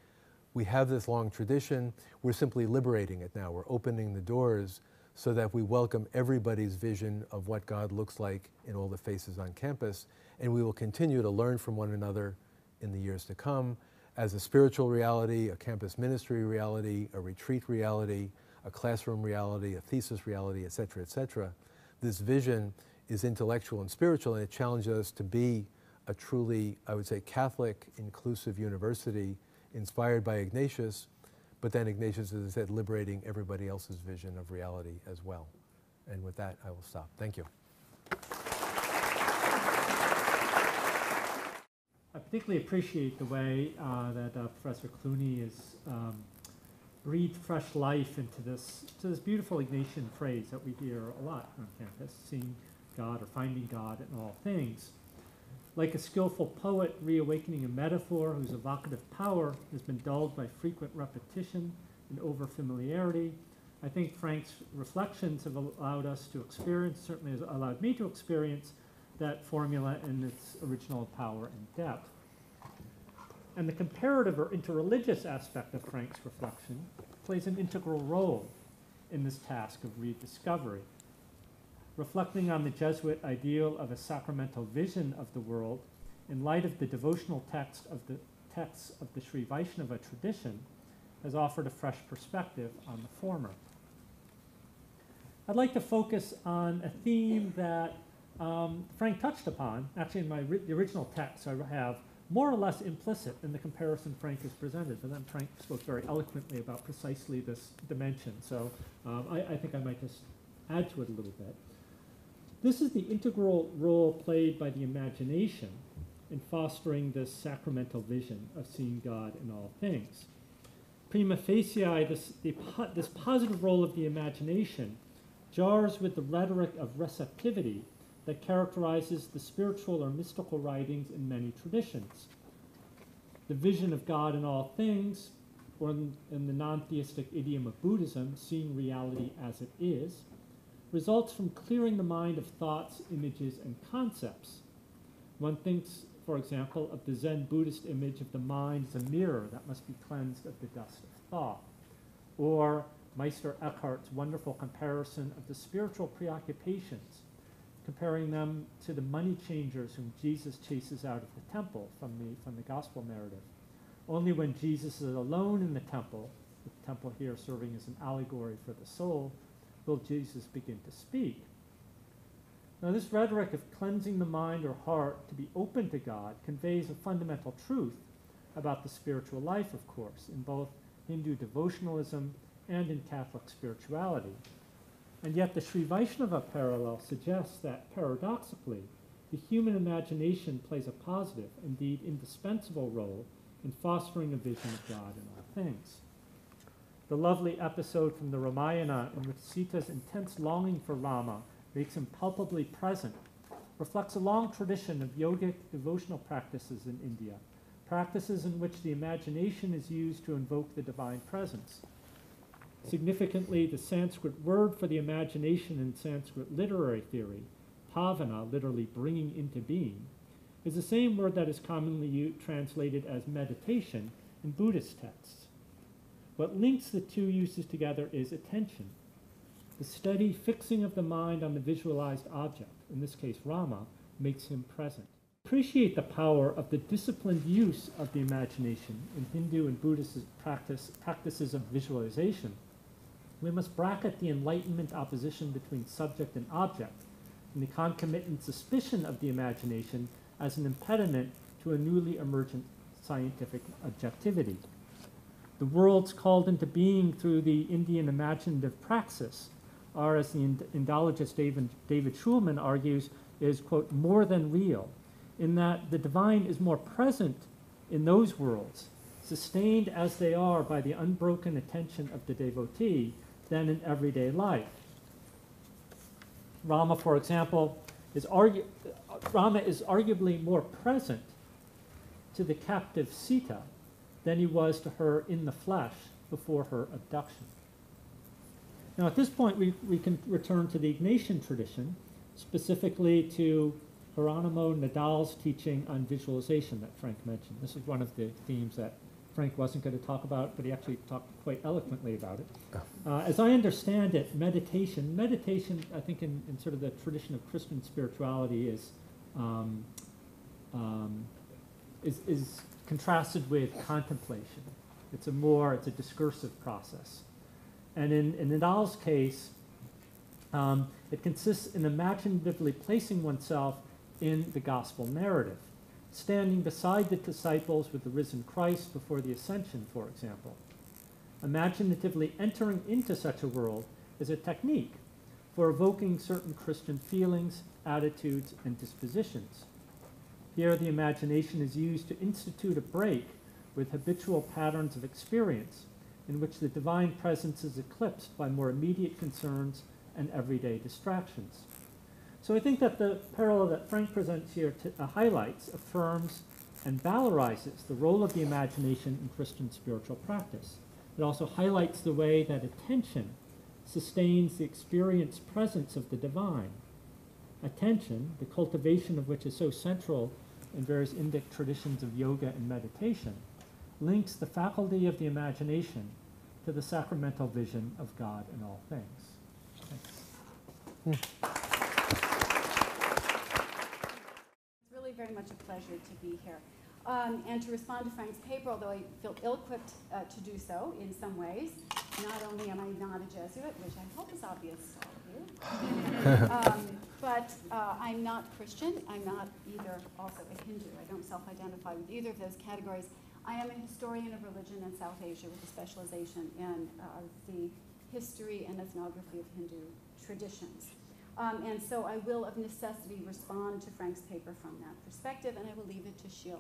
we have this long tradition. We're simply liberating it now. We're opening the doors so that we welcome everybody's vision of what God looks like in all the faces on campus. And we will continue to learn from one another in the years to come as a spiritual reality, a campus ministry reality, a retreat reality, a classroom reality, a thesis reality, et cetera, et cetera. This vision is intellectual and spiritual, and it challenges us to be a truly, I would say, Catholic, inclusive university inspired by Ignatius, but then Ignatius, as I said, liberating everybody else's vision of reality as well. And with that, I will stop. Thank you. I particularly appreciate the way uh, that uh, Professor Clooney has um, breathed fresh life into this, to this beautiful Ignatian phrase that we hear a lot on campus, seeing God or finding God in all things. Like a skillful poet reawakening a metaphor whose evocative power has been dulled by frequent repetition and overfamiliarity, I think Frank's reflections have allowed us to experience, certainly has allowed me to experience, that formula in its original power and depth. And the comparative or interreligious aspect of Frank's reflection plays an integral role in this task of rediscovery. Reflecting on the Jesuit ideal of a sacramental vision of the world in light of the devotional text of the texts of the Sri Vaishnava tradition, has offered a fresh perspective on the former. I'd like to focus on a theme that um, Frank touched upon. Actually, in my the original text, I have more or less implicit in the comparison Frank has presented, but then Frank spoke very eloquently about precisely this dimension. So um, I, I think I might just add to it a little bit. This is the integral role played by the imagination in fostering this sacramental vision of seeing God in all things. Prima facie, this, the, this positive role of the imagination jars with the rhetoric of receptivity that characterizes the spiritual or mystical writings in many traditions. The vision of God in all things, or in, in the non theistic idiom of Buddhism, seeing reality as it is, results from clearing the mind of thoughts, images, and concepts. One thinks, for example, of the Zen Buddhist image of the mind as a mirror that must be cleansed of the dust of thought, or Meister Eckhart's wonderful comparison of the spiritual preoccupations comparing them to the money changers whom Jesus chases out of the temple from the, from the gospel narrative. Only when Jesus is alone in the temple, the temple here serving as an allegory for the soul, will Jesus begin to speak. Now, this rhetoric of cleansing the mind or heart to be open to God conveys a fundamental truth about the spiritual life, of course, in both Hindu devotionalism and in Catholic spirituality. And yet, the Sri Vaishnava parallel suggests that, paradoxically, the human imagination plays a positive, indeed indispensable role in fostering a vision of God in all things. The lovely episode from the Ramayana in which Sita's intense longing for Rama makes him palpably present reflects a long tradition of yogic devotional practices in India, practices in which the imagination is used to invoke the divine presence. Significantly, the Sanskrit word for the imagination in Sanskrit literary theory, bhavana, literally bringing into being, is the same word that is commonly translated as meditation in Buddhist texts. What links the two uses together is attention, the steady fixing of the mind on the visualized object, in this case Rama, makes him present. Appreciate the power of the disciplined use of the imagination in Hindu and Buddhist practice, practices of visualization. We must bracket the Enlightenment opposition between subject and object and the concomitant suspicion of the imagination as an impediment to a newly emergent scientific objectivity. The worlds called into being through the Indian imaginative praxis are, as the Ind- Indologist David, David Shulman argues, is, quote, more than real, in that the divine is more present in those worlds, sustained as they are by the unbroken attention of the devotee, than in everyday life. Rama, for example, is argu- Rama is arguably more present to the captive Sita than he was to her in the flesh before her abduction. Now, at this point, we, we can return to the Ignatian tradition, specifically to Hieronymo Nadal's teaching on visualization that Frank mentioned. This is one of the themes that Frank wasn't going to talk about, but he actually talked quite eloquently about it. Uh, as I understand it, meditation, meditation, I think in, in sort of the tradition of Christian spirituality is, um, um, is, is contrasted with contemplation. It's a more, it's a discursive process. And in, in Nadal's case, um, it consists in imaginatively placing oneself in the gospel narrative, standing beside the disciples with the risen Christ before the ascension, for example. Imaginatively entering into such a world is a technique for evoking certain Christian feelings, attitudes, and dispositions. Here, the imagination is used to institute a break with habitual patterns of experience in which the divine presence is eclipsed by more immediate concerns and everyday distractions. So I think that the parallel that Frank presents here uh, highlights, affirms, and valorizes the role of the imagination in Christian spiritual practice. It also highlights the way that attention sustains the experienced presence of the divine. Attention, the cultivation of which is so central in various Indic traditions of yoga and meditation, links the faculty of the imagination to the sacramental vision of God in all things. Thanks. It's really very much a pleasure to be here. Um, and to respond to Frank's paper, although I feel ill-equipped uh, to do so in some ways, not only am I not a Jesuit, which I hope is obvious, um, but uh, I'm not Christian. I'm not either also a Hindu. I don't self-identify with either of those categories. I am a historian of religion in South Asia with a specialization in uh, the history and ethnography of Hindu traditions. Um, and so I will, of necessity, respond to Frank's paper from that perspective, and I will leave it to Shil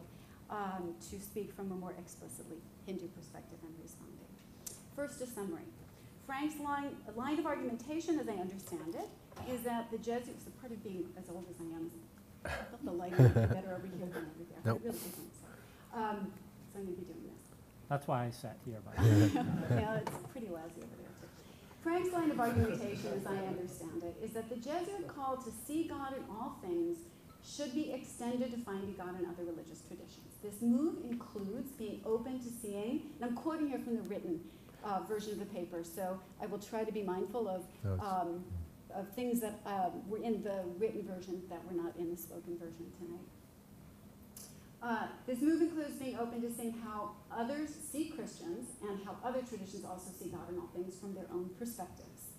um, to speak from a more explicitly Hindu perspective in responding. First, a summary. Frank's line, line of argumentation, as I understand it, is that the Jesuits, a part of being as old as I am, I thought the lighting would be better over here than over there. Nope. It really isn't. So, um, so I'm going to be doing this. That's why I sat here. By the way. yeah, it's pretty lousy over there too. Frank's line of argumentation, as I understand it, is that the Jesuit call to see God in all things should be extended to finding God in other religious traditions. This move includes being open to seeing, and I'm quoting here from the written uh, version of the paper, so I will try to be mindful of, um, of things that um, were in the written version that were not in the spoken version tonight. Uh, this move includes being open to seeing how others see Christians and how other traditions also see God in all things from their own perspectives.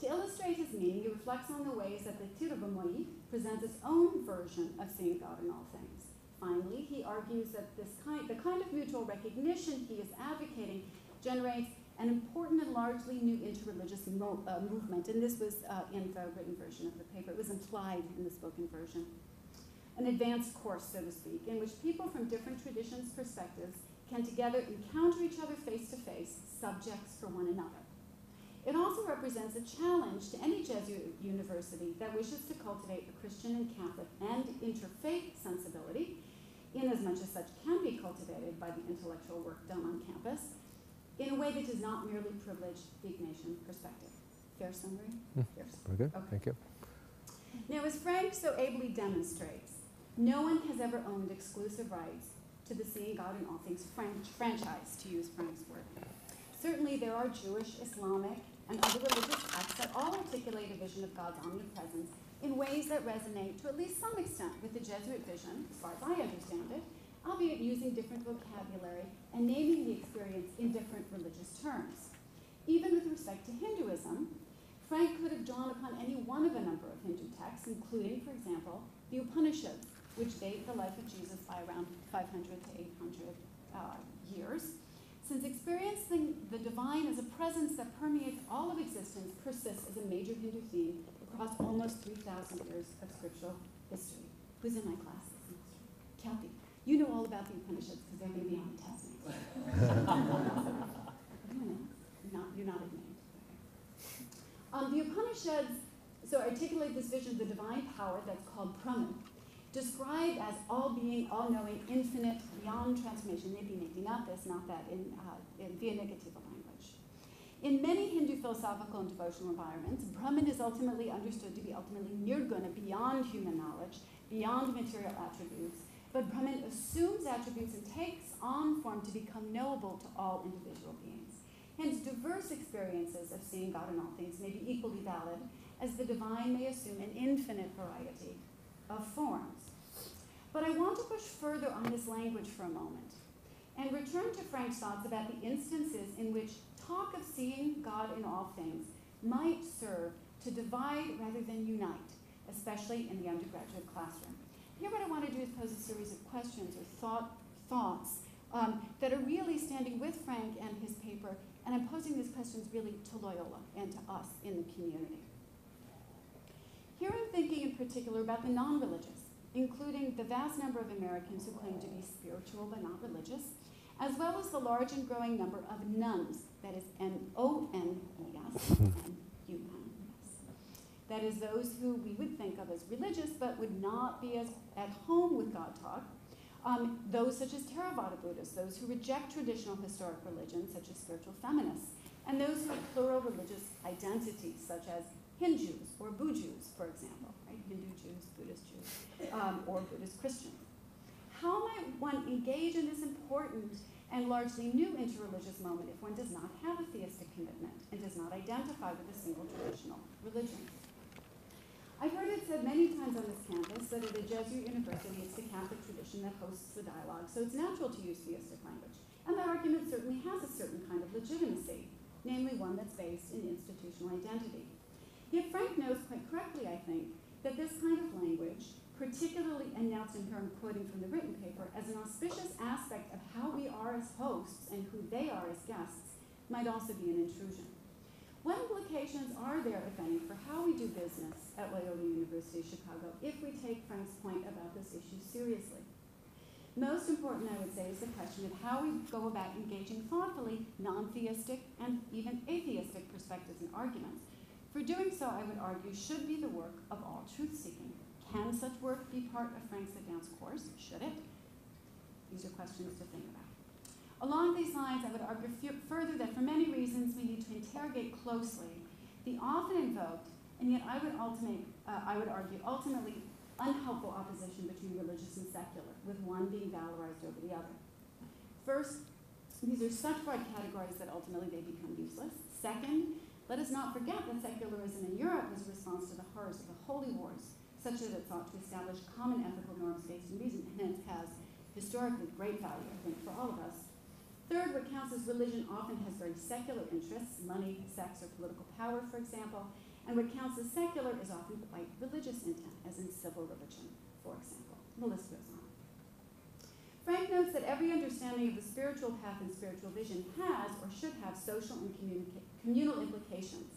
To illustrate his meaning, he reflects on the ways that the Tiruvaymoli presents its own version of seeing God in all things. Finally, he argues that this kind, the kind of mutual recognition he is advocating generates an important and largely new interreligious mo- uh, movement, and this was uh, in the written version of the paper. It was implied in the spoken version an advanced course, so to speak, in which people from different traditions' perspectives can together encounter each other face to face, subjects for one another. It also represents a challenge to any Jesuit university that wishes to cultivate a Christian and Catholic and interfaith sensibility, in as much as such can be cultivated by the intellectual work done on campus, in a way that does not merely privilege the Ignatian perspective. Fair summary? Hmm. Very good, Okay. thank you. Now, as Frank so ably demonstrates, no one has ever owned exclusive rights to the seeing God in all things fran- franchise, to use Frank's word. Certainly, there are Jewish, Islamic, and other religious texts that all articulate a vision of God's omnipresence in ways that resonate to at least some extent with the Jesuit vision, as far as I understand it, albeit using different vocabulary and naming the experience in different religious terms. Even with respect to Hinduism, Frank could have drawn upon any one of a number of Hindu texts, including, for example, the Upanishads, which date the life of Jesus by around 500 to 800 uh, years. Since experiencing the divine as a presence that permeates all of existence persists as a major Hindu theme across almost 3,000 years of scriptural history. Who's in my class? Kathy, you know all about the Upanishads because they're going to be on the test next week. Anyone else? Not, you're not admitted. Um, the Upanishads so articulate this vision of the divine power that's called Brahman, described as all being, all knowing, infinite, beyond transformation. They'd be making up this, not that, in, uh, in via negativa language. In many Hindu philosophical and devotional environments, Brahman is ultimately understood to be ultimately nirguna, beyond human knowledge, beyond material attributes. But Brahman assumes attributes and takes on form to become knowable to all individual beings. Hence, diverse experiences of seeing God in all things may be equally valid, as the divine may assume an infinite variety of forms. But I want to push further on this language for a moment and return to Frank's thoughts about the instances in which talk of seeing God in all things might serve to divide rather than unite, especially in the undergraduate classroom. Here, what I want to do is pose a series of questions or thought, thoughts um, that are really standing with Frank and his paper, and I'm posing these questions really to Loyola and to us in the community. Here I'm thinking in particular about the non religious, including the vast number of Americans who claim to be spiritual but not religious, as well as the large and growing number of nuns, that is N O N E S, N U N S. That is, those who we would think of as religious but would not be as at home with God talk. Um, those such as Theravada Buddhists, those who reject traditional historic religions, such as spiritual feminists, and those who have plural religious identities, such as Hindus or Bujus, for example, right? Hindu Jews, Buddhist Jews, um, or Buddhist Christians. How might one engage in this important and largely new interreligious moment if one does not have a theistic commitment and does not identify with a single traditional religion? I've heard it said many times on this campus that at a Jesuit university, it's the Catholic tradition that hosts the dialogue, so it's natural to use theistic language. And that argument certainly has a certain kind of legitimacy, namely one that's based in institutional identity. Yet Frank knows quite correctly, I think, that this kind of language, particularly, it's in here I'm quoting from the written paper, as an auspicious aspect of how we are as hosts and who they are as guests, might also be an intrusion. What implications are there, if any, for how we do business at Loyola University Chicago if we take Frank's point about this issue seriously? Most important, I would say, is the question of how we go about engaging thoughtfully non-theistic and even atheistic perspectives and arguments. For doing so, I would argue, should be the work of all truth-seeking. Can such work be part of Frank's advanced course? Should it? These are questions to think about. Along these lines, I would argue further that for many reasons we need to interrogate closely the often invoked, and yet I would, ultimate, uh, I would argue ultimately unhelpful opposition between religious and secular, with one being valorized over the other. First, these are such broad categories that ultimately they become useless. Second, let us not forget that secularism in Europe was a response to the horrors of the holy wars, such that it sought to establish common ethical norms based in reason, and hence has historically great value, I think, for all of us. Third, what counts as religion often has very secular interests, money, sex, or political power, for example, and what counts as secular is often quite religious intent, as in civil religion, for example. List goes on. Frank notes that every understanding of the spiritual path and spiritual vision has or should have social and communal implications,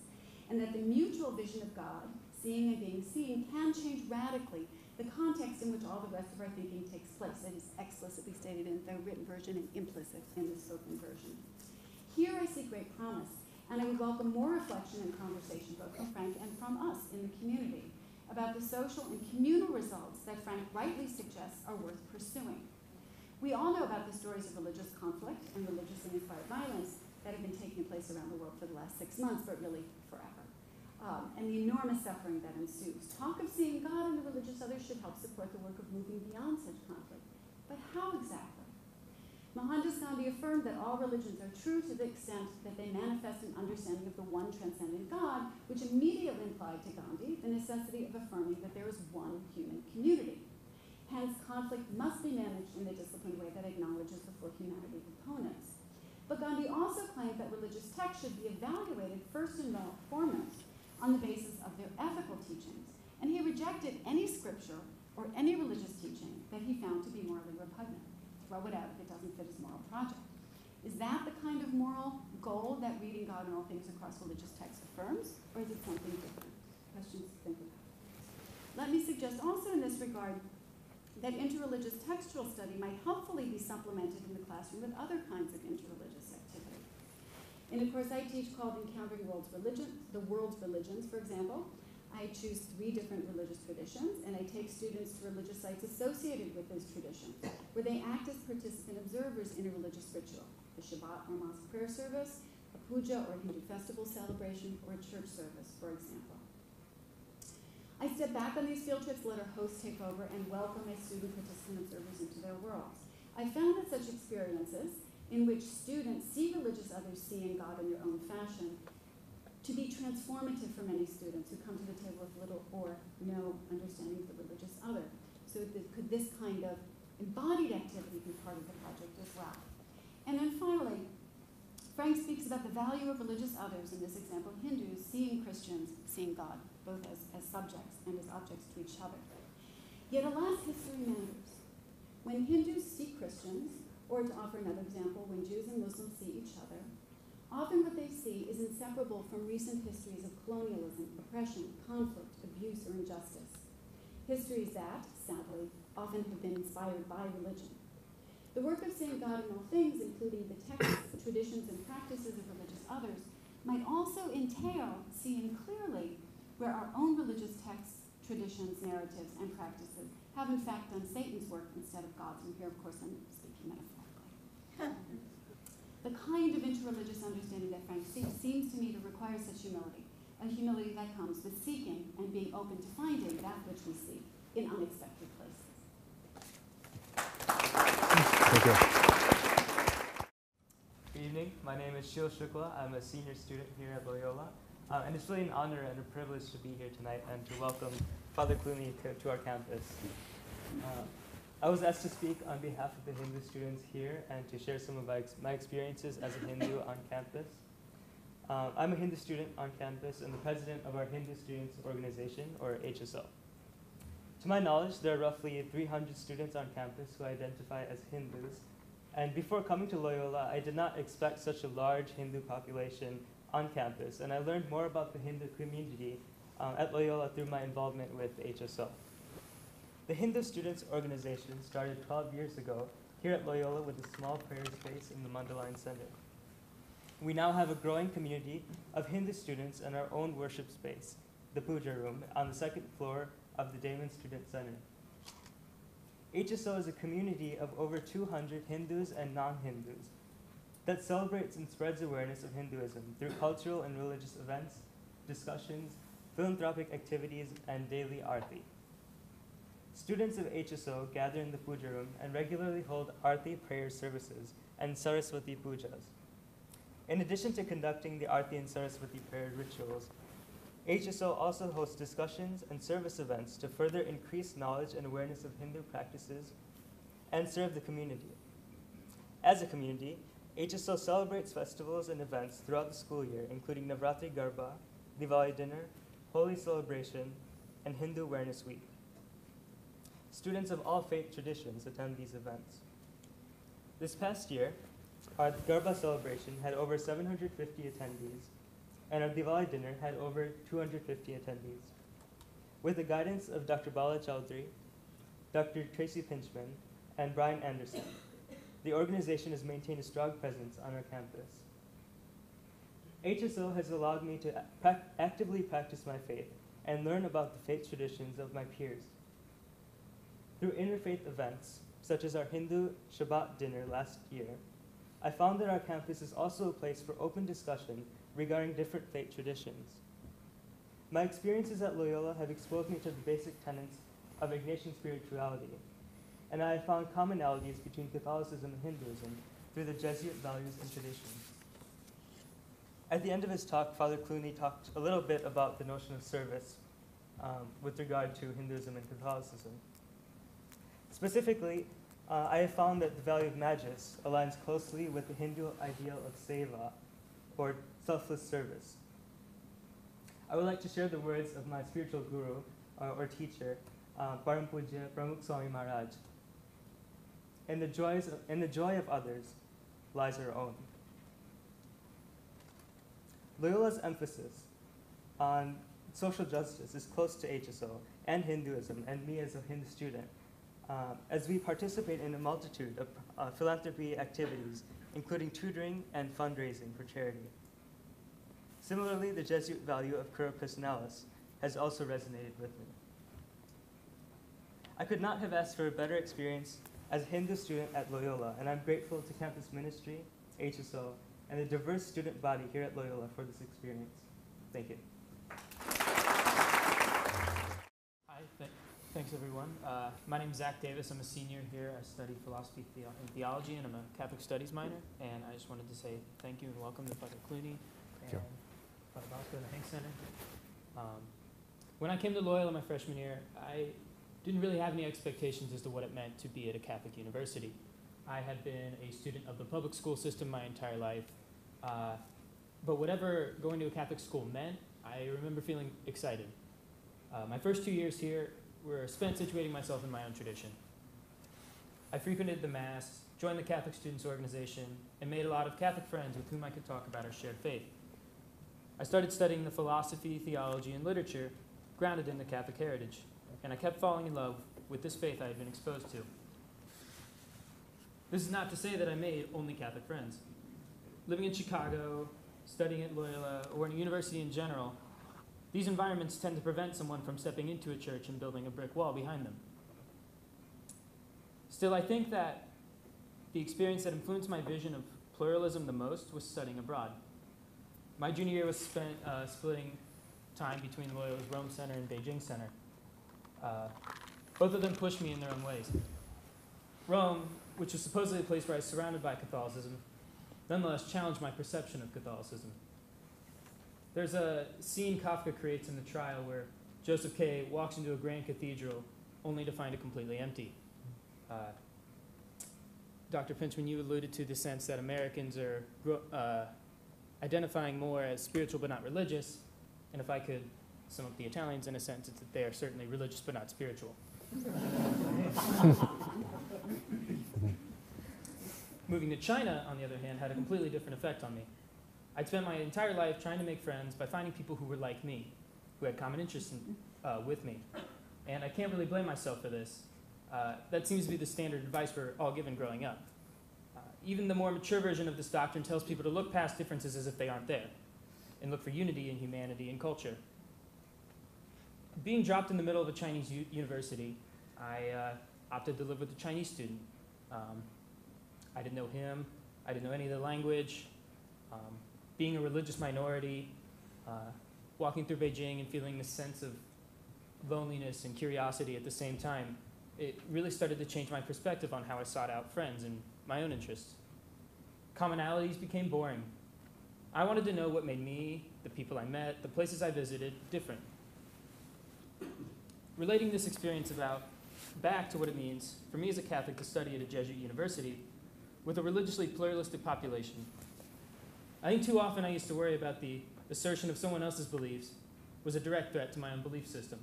and that the mutual vision of God, seeing and being seen, can change radically the context in which all the rest of our thinking takes place. It is explicitly stated in the written version and implicit in the spoken version. Here I see great promise, and I would welcome more reflection and conversation both from Frank and from us in the community about the social and communal results that Frank rightly suggests are worth pursuing. We all know about the stories of religious conflict and religiously inspired violence that have been taking place around the world for the last six months, but really forever um, and the enormous suffering that ensues. Talk of seeing God and the religious others should help support the work of moving beyond such conflict. But how exactly? Mohandas Gandhi affirmed that all religions are true to the extent that they manifest an understanding of the one transcendent God, which immediately implied to Gandhi the necessity of affirming that there is one human community. Hence, conflict must be managed in a disciplined way that acknowledges the full humanity components. But Gandhi also claimed that religious texts should be evaluated first and foremost on the basis of their ethical teachings, and he rejected any scripture or any religious teaching that he found to be morally repugnant. Throw it out if it doesn't fit his moral project. Is that the kind of moral goal that reading God and all things across religious texts affirms, or is it something different? Questions to think about. Let me suggest also in this regard that interreligious textual study might helpfully be supplemented in the classroom with other kinds of interreligious in of course I teach called Encountering World's Religion, the World's Religions, for example, I choose three different religious traditions and I take students to religious sites associated with those traditions, where they act as participant observers in a religious ritual, a Shabbat or mosque prayer service, a puja or Hindu festival celebration, or a church service, for example. I step back on these field trips, let our hosts take over, and welcome my student participant observers into their worlds. I found that such experiences in which students see religious others seeing God in their own fashion to be transformative for many students who come to the table with little or no understanding of the religious other. So could this kind of embodied activity be part of the project as well? And then finally, Frank speaks about the value of religious others, in this example, Hindus seeing Christians seeing God, both as, as subjects and as objects to each other. Yet alas, history matters. When Hindus see Christians, or to offer another example, when Jews and Muslims see each other, often what they see is inseparable from recent histories of colonialism, oppression, conflict, abuse, or injustice. Histories that, sadly, often have been inspired by religion. The work of seeing God in all things, including the texts, traditions, and practices of religious others, might also entail seeing clearly where our own religious texts, traditions, narratives, and practices have in fact done Satan's work instead of God's. And here, of course, I'm the kind of interreligious understanding that Frank seeks seems to me to require such humility, a humility that comes with seeking and being open to finding that which we seek in unexpected places. Thank you. Good evening. My name is Shil Shukla. I'm a senior student here at Loyola. Uh, and it's really an honor and a privilege to be here tonight and to welcome Father Clooney to, to our campus. Uh, I was asked to speak on behalf of the Hindu students here and to share some of my, ex- my experiences as a Hindu on campus. Um, I'm a Hindu student on campus and the president of our Hindu Students Organization, or HSO. To my knowledge, there are roughly 300 students on campus who identify as Hindus. And before coming to Loyola, I did not expect such a large Hindu population on campus, and I learned more about the Hindu community uh, at Loyola through my involvement with HSO. The Hindu Students Organization started 12 years ago here at Loyola with a small prayer space in the Mundelein Center. We now have a growing community of Hindu students and our own worship space, the Puja Room, on the second floor of the Damen Student Center. HSO is a community of over 200 Hindus and non Hindus that celebrates and spreads awareness of Hinduism through cultural and religious events, discussions, philanthropic activities, and daily arti. Students of HSO gather in the puja room and regularly hold arti prayer services and Saraswati pujas. In addition to conducting the arti and Saraswati prayer rituals, HSO also hosts discussions and service events to further increase knowledge and awareness of Hindu practices and serve the community. As a community, HSO celebrates festivals and events throughout the school year, including Navratri Garba, Diwali dinner, Holi celebration, and Hindu Awareness Week. Students of all faith traditions attend these events. This past year, our Garba celebration had over 750 attendees, and our Diwali dinner had over 250 attendees. With the guidance of Dr. Bala Chowdhury, Dr. Tracy Pintchman, and Brian Anderson, the organization has maintained a strong presence on our campus. HSO has allowed me to actively practice my faith and learn about the faith traditions of my peers. Through interfaith events, such as our Hindu Shabbat dinner last year, I found that our campus is also a place for open discussion regarding different faith traditions. My experiences at Loyola have exposed me to the basic tenets of Ignatian spirituality, and I have found commonalities between Catholicism and Hinduism through the Jesuit values and traditions. At the end of his talk, Father Clooney talked a little bit about the notion of service um, with regard to Hinduism and Catholicism. Specifically, uh, I have found that the value of magis aligns closely with the Hindu ideal of seva, or selfless service. I would like to share the words of my spiritual guru uh, or teacher, uh, Param Pujya Pramukh Swami Maharaj. In the, joys of, in the joy of others lies our own. Loyola's emphasis on social justice is close to HSO and Hinduism and me as a Hindu student, uh, as we participate in a multitude of uh, philanthropy activities, including tutoring and fundraising for charity. Similarly, the Jesuit value of cura personalis has also resonated with me. I could not have asked for a better experience as a Hindu student at Loyola, and I'm grateful to campus ministry, HSO, and the diverse student body here at Loyola for this experience. Thank you. Hi, th- thanks everyone. Uh, my name is Zach Davis. I'm a senior here. I study philosophy and theology, and I'm a Catholic Studies minor. And I just wanted to say thank you and welcome to Father Clooney and you. Father Bosco and the Hank Center. Um, when I came to Loyola my freshman year, I didn't really have any expectations as to what it meant to be at a Catholic university. I had been a student of the public school system my entire life, uh, but whatever going to a Catholic school meant, I remember feeling excited. Uh, my first two years here were spent situating myself in my own tradition. I frequented the Mass, joined the Catholic Students Organization, and made a lot of Catholic friends with whom I could talk about our shared faith. I started studying the philosophy, theology, and literature grounded in the Catholic heritage, and I kept falling in love with this faith I had been exposed to. This is not to say that I made only Catholic friends. Living in Chicago, studying at Loyola, or in a university in general, these environments tend to prevent someone from stepping into a church and building a brick wall behind them. Still, I think that the experience that influenced my vision of pluralism the most was studying abroad. My junior year was spent uh, splitting time between the Loyola's Rome Center and Beijing Center. Uh, both of them pushed me in their own ways. Rome, which was supposedly a place where I was surrounded by Catholicism, nonetheless challenged my perception of Catholicism. There's a scene Kafka creates in the trial where Joseph K. walks into a grand cathedral only to find it completely empty. Uh, Dr. Pintchman, you alluded to the sense that Americans are uh, identifying more as spiritual but not religious. And if I could sum up the Italians in a sense, it's that they are certainly religious but not spiritual. Moving to China, on the other hand, had a completely different effect on me. I'd spent my entire life trying to make friends by finding people who were like me, who had common interests in, uh, with me. And I can't really blame myself for this. Uh, that seems to be the standard advice we're all given growing up. Uh, even the more mature version of this doctrine tells people to look past differences as if they aren't there, and look for unity in humanity and culture. Being dropped in the middle of a Chinese university, I uh, opted to live with a Chinese student. Um, I didn't know him. I didn't know any of the language. Um, being a religious minority, uh, walking through Beijing and feeling this sense of loneliness and curiosity at the same time, it really started to change my perspective on how I sought out friends and my own interests. Commonalities became boring. I wanted to know what made me, the people I met, the places I visited different. Relating this experience about back to what it means for me as a Catholic to study at a Jesuit university with a religiously pluralistic population. I think too often I used to worry about the assertion of someone else's beliefs was a direct threat to my own belief system.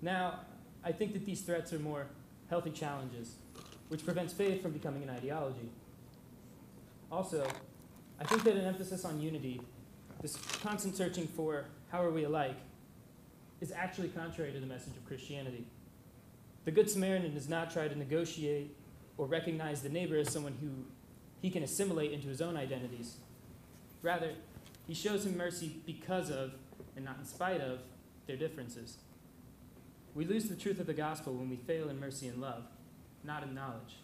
Now, I think that these threats are more healthy challenges, which prevents faith from becoming an ideology. Also, I think that an emphasis on unity, this constant searching for how are we alike, is actually contrary to the message of Christianity. The Good Samaritan does not try to negotiate or recognize the neighbor as someone who he can assimilate into his own identities. Rather, he shows him mercy because of, and not in spite of, their differences. We lose the truth of the gospel when we fail in mercy and love, not in knowledge.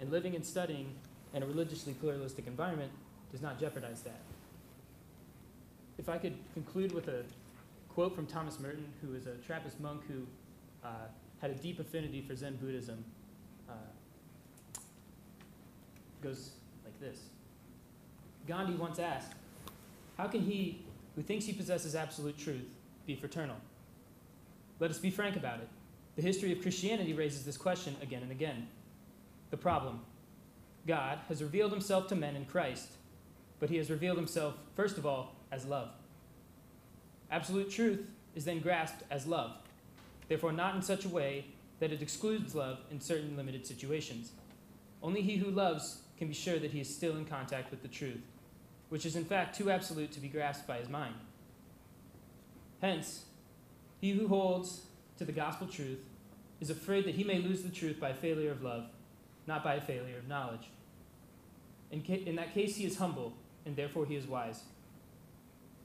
And living and studying in a religiously pluralistic environment does not jeopardize that. If I could conclude with a quote from Thomas Merton, who is a Trappist monk who uh, had a deep affinity for Zen Buddhism, uh, goes like this Gandhi once asked, How can he who thinks he possesses absolute truth be fraternal? Let us be frank about it. The history of Christianity raises this question again and again. The problem God has revealed himself to men in Christ, but he has revealed himself, first of all, as love. Absolute truth is then grasped as love, therefore, not in such a way that it excludes love in certain limited situations. Only he who loves can be sure that he is still in contact with the truth, which is in fact too absolute to be grasped by his mind. Hence, he who holds to the gospel truth is afraid that he may lose the truth by failure of love, not by a failure of knowledge. In, ca- in that case, he is humble, and therefore he is wise.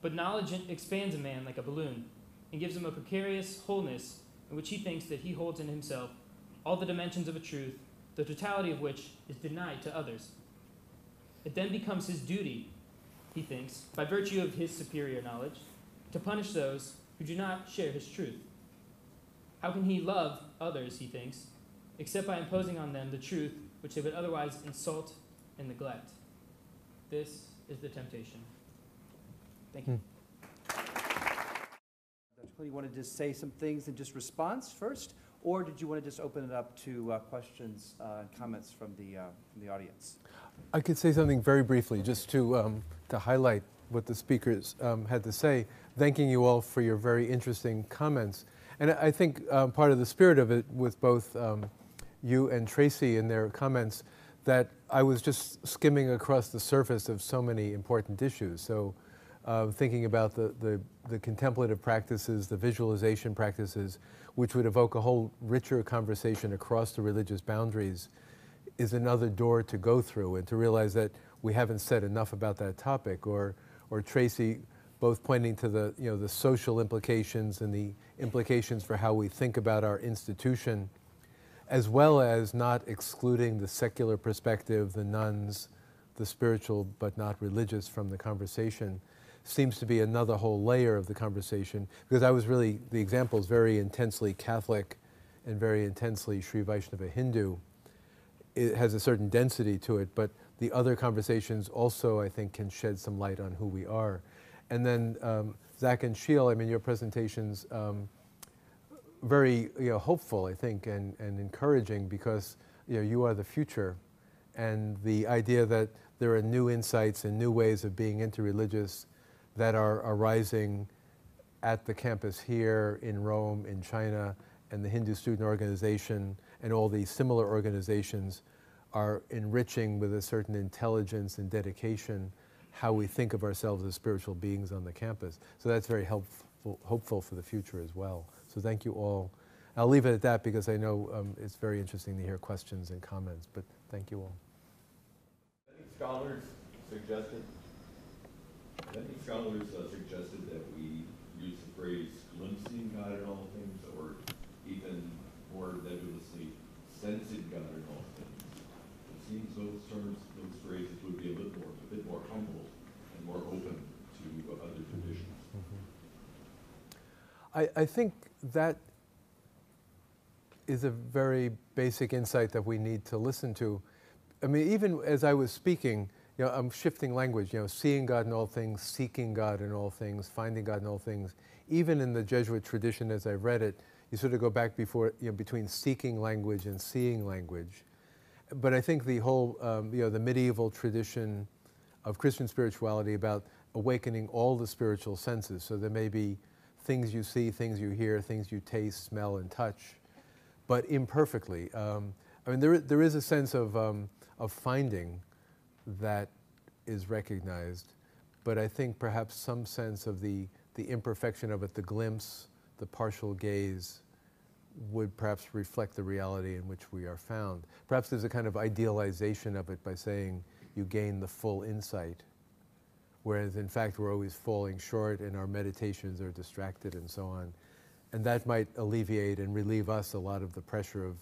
But knowledge expands a man like a balloon and gives him a precarious wholeness in which he thinks that he holds in himself all the dimensions of a truth, the totality of which is denied to others. It then becomes his duty, he thinks, by virtue of his superior knowledge, to punish those who do not share his truth. How can he love others, he thinks, except by imposing on them the truth which they would otherwise insult and neglect? This is the temptation. Thank you. Dr. Clooney, you want to say some things in just response first? Or did you want to just open it up to uh, questions uh, and comments from the, uh, from the audience? I could say something very briefly, just to, um, to highlight what the speakers um, had to say, thanking you all for your very interesting comments. And I think um, part of the spirit of it with both um, you and Tracy in their comments, that I was just skimming across the surface of so many important issues. So uh, thinking about the, the, the contemplative practices, the visualization practices, which would evoke a whole richer conversation across the religious boundaries, is another door to go through and to realize that we haven't said enough about that topic or or Tracy both pointing to the you know the social implications and the implications for how we think about our institution as well as not excluding the secular perspective the nones the spiritual but not religious from the conversation seems to be another whole layer of the conversation. Because I was really the example is very intensely Catholic and very intensely Sri Vaishnava Hindu it has a certain density to it, but the other conversations also, I think, can shed some light on who we are. And then um, Zach and Sheil, I mean, your presentations, um, very you know, hopeful, I think, and, and encouraging because you, know, you are the future. And the idea that there are new insights and new ways of being interreligious that are arising at the campus here in Rome, in China, and the Hindu Student Organization, and all these similar organizations are enriching with a certain intelligence and dedication how we think of ourselves as spiritual beings on the campus. So that's very helpful, hopeful for the future as well. So thank you all. I'll leave it at that because I know um, it's very interesting to hear questions and comments, but thank you all. Many scholars suggested, many scholars uh, suggested that we use the phrase glimpsing God in all things, or even more nebulously, sensing God in all things. Seems those terms, those phrases would be a bit more, a bit more humble and more open to other traditions. I, I think that is a very basic insight that we need to listen to. I mean, even as I was speaking, you know, I'm shifting language, you know, seeing God in all things, seeking God in all things, finding God in all things. Even in the Jesuit tradition, as I read it, you sort of go back before, you know, between seeking language and seeing language. But I think the whole, um, you know, the medieval tradition of Christian spirituality about awakening all the spiritual senses. So there may be things you see, things you hear, things you taste, smell, and touch, but imperfectly. Um, I mean, there, there is a sense of, um, of finding that is recognized, but I think perhaps some sense of the, the imperfection of it, the glimpse, the partial gaze, would perhaps reflect the reality in which we are found. Perhaps there's a kind of idealization of it by saying you gain the full insight, whereas in fact we're always falling short and our meditations are distracted and so on. And that might alleviate and relieve us a lot of the pressure of,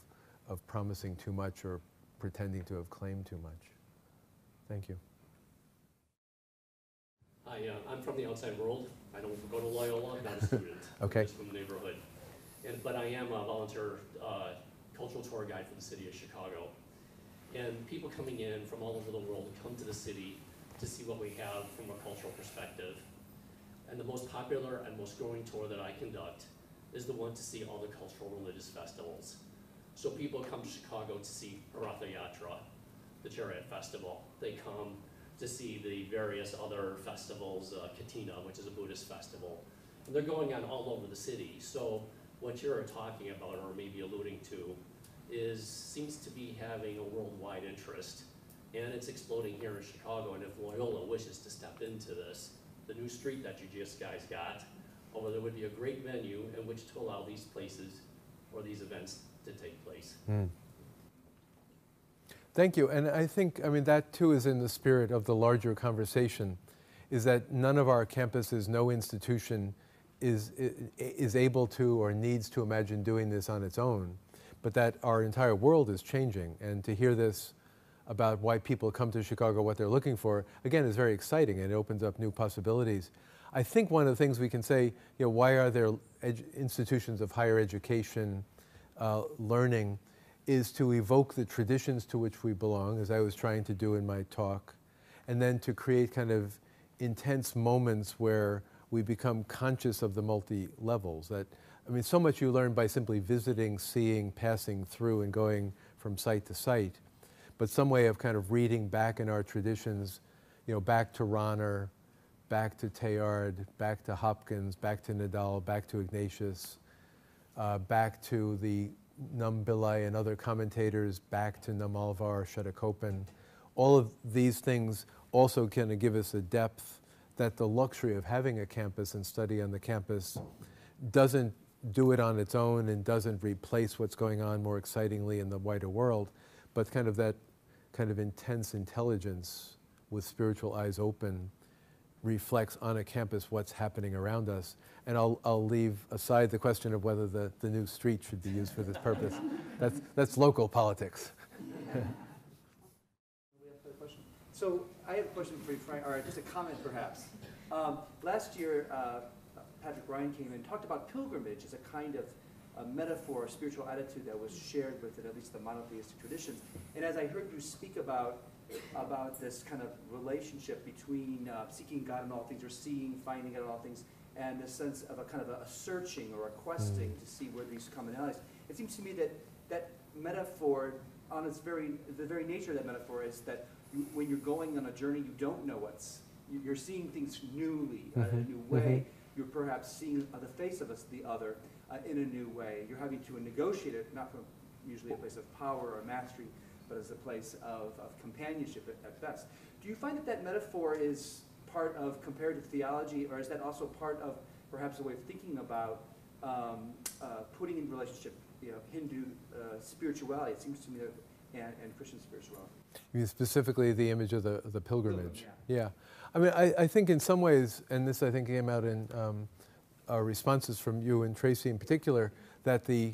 of promising too much or pretending to have claimed too much. Thank you. Hi, uh, I'm from the outside world. I don't go to Loyola, I'm not a student. Okay. I'm just from the neighborhood. And, but I am a volunteer uh, cultural tour guide for the city of Chicago. And people coming in from all over the world come to the city to see what we have from a cultural perspective. And the most popular and most growing tour that I conduct is the one to see all the cultural religious festivals. So people come to Chicago to see Ratha Yatra, the Chariot Festival. They come to see the various other festivals, uh, Kathina, which is a Buddhist festival. And they're going on all over the city. So what you're talking about or maybe alluding to is, seems to be having a worldwide interest. And it's exploding here in Chicago. And if Loyola wishes to step into this, the new street that you just guys got, over there would be a great venue in which to allow these places or these events to take place. Mm. Thank you. And I think, I mean, that too is in the spirit of the larger conversation, is that none of our campuses, no institution is, is able to or needs to imagine doing this on its own, but that our entire world is changing. And to hear this about why people come to Chicago, what they're looking for, again, is very exciting and it opens up new possibilities. I think one of the things we can say, you know, why are there institutions of higher education, uh, learning, is to evoke the traditions to which we belong, as I was trying to do in my talk, and then to create kind of intense moments where we become conscious of the multi levels. That I mean, so much you learn by simply visiting, seeing, passing through, and going from site to site. But some way of kind of reading back in our traditions, you know, back to Rahner, back to Teilhard, back to Hopkins, back to Nadal, back to Ignatius, uh, back to the Nampillai and other commentators, back to Nammalvar, Shattokopan. All of these things also kind of give us a depth that the luxury of having a campus and study on the campus doesn't do it on its own and doesn't replace what's going on more excitingly in the wider world, but kind of that kind of intense intelligence with spiritual eyes open reflects on a campus what's happening around us. And I'll, I'll leave aside the question of whether the, the new street should be used for this purpose. That's, that's local politics. So I have a question for you, Frank, or just a comment perhaps. Um, last year, uh, Patrick Ryan came and talked about pilgrimage as a kind of a metaphor, a spiritual attitude that was shared within at least the monotheistic traditions. And as I heard you speak about about this kind of relationship between uh, seeking God in all things, or seeing, finding God in all things, and the sense of a kind of a, a searching or a questing to see where these commonalities. It seems to me that that metaphor, on its very, the very nature of that metaphor is that you, when you're going on a journey, you don't know what's, you- you're seeing things newly, uh, in a new way. You're perhaps seeing uh, the face of us, the other, uh, in a new way. You're having to negotiate it, not from usually a place of power or mastery, but as a place of, of companionship at, at best. Do you find that that metaphor is part of comparative theology, or is that also part of perhaps a way of thinking about um, uh, putting in relationship, you know, Hindu uh, spirituality? It seems to me that, and, and Christian spirituality. You mean specifically the image of the, the pilgrimage. Pilgrim, yeah. I mean, I, I think in some ways, and this I think came out in um, our responses from you and Tracy in particular, that the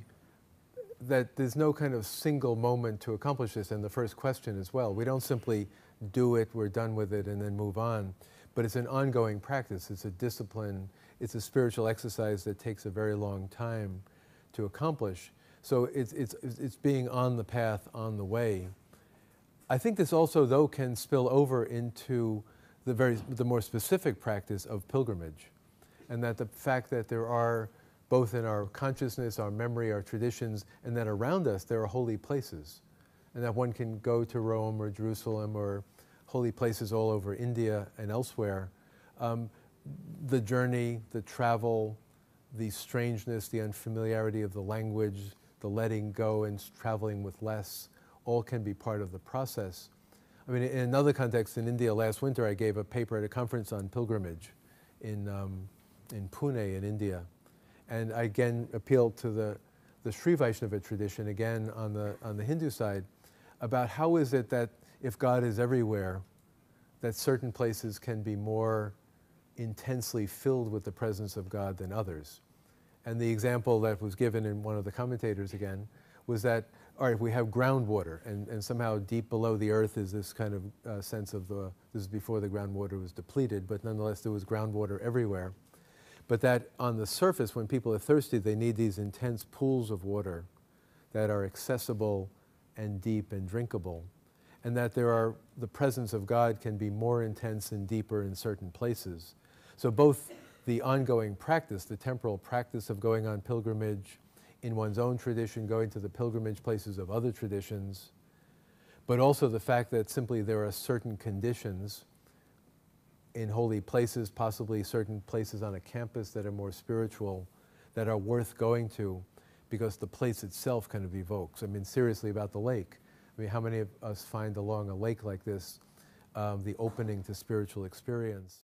that there's no kind of single moment to accomplish this, and the first question as well. We don't simply do it, we're done with it, and then move on. But it's an ongoing practice. It's a discipline. It's a spiritual exercise that takes a very long time to accomplish. So it's, it's, it's being on the path, on the way. I think this also, though, can spill over into the very the more specific practice of pilgrimage, and that the fact that there are both in our consciousness, our memory, our traditions, and that around us there are holy places, and that one can go to Rome or Jerusalem or holy places all over India and elsewhere. Um, the journey, the travel, the strangeness, the unfamiliarity of the language, the letting go and traveling with less, all can be part of the process. I mean, in another context, in India last winter, I gave a paper at a conference on pilgrimage in, um, in Pune, in India. And I again appealed to the, the Sri Vaishnava tradition, again on the, on the Hindu side, about how is it that if God is everywhere, that certain places can be more intensely filled with the presence of God than others. And the example that was given in one of the commentators again was that, all right, we have groundwater, and, and somehow deep below the earth is this kind of uh, sense of the, this is before the groundwater was depleted, but nonetheless there was groundwater everywhere. But that on the surface, when people are thirsty, they need these intense pools of water that are accessible and deep and drinkable. And that there are, the presence of God can be more intense and deeper in certain places. So both the ongoing practice, the temporal practice of going on pilgrimage in one's own tradition, going to the pilgrimage places of other traditions, but also the fact that simply there are certain conditions in holy places, possibly certain places on a campus that are more spiritual, that are worth going to because the place itself kind of evokes. I mean, seriously about the lake. I mean, how many of us find along a lake like this um, the opening to spiritual experience?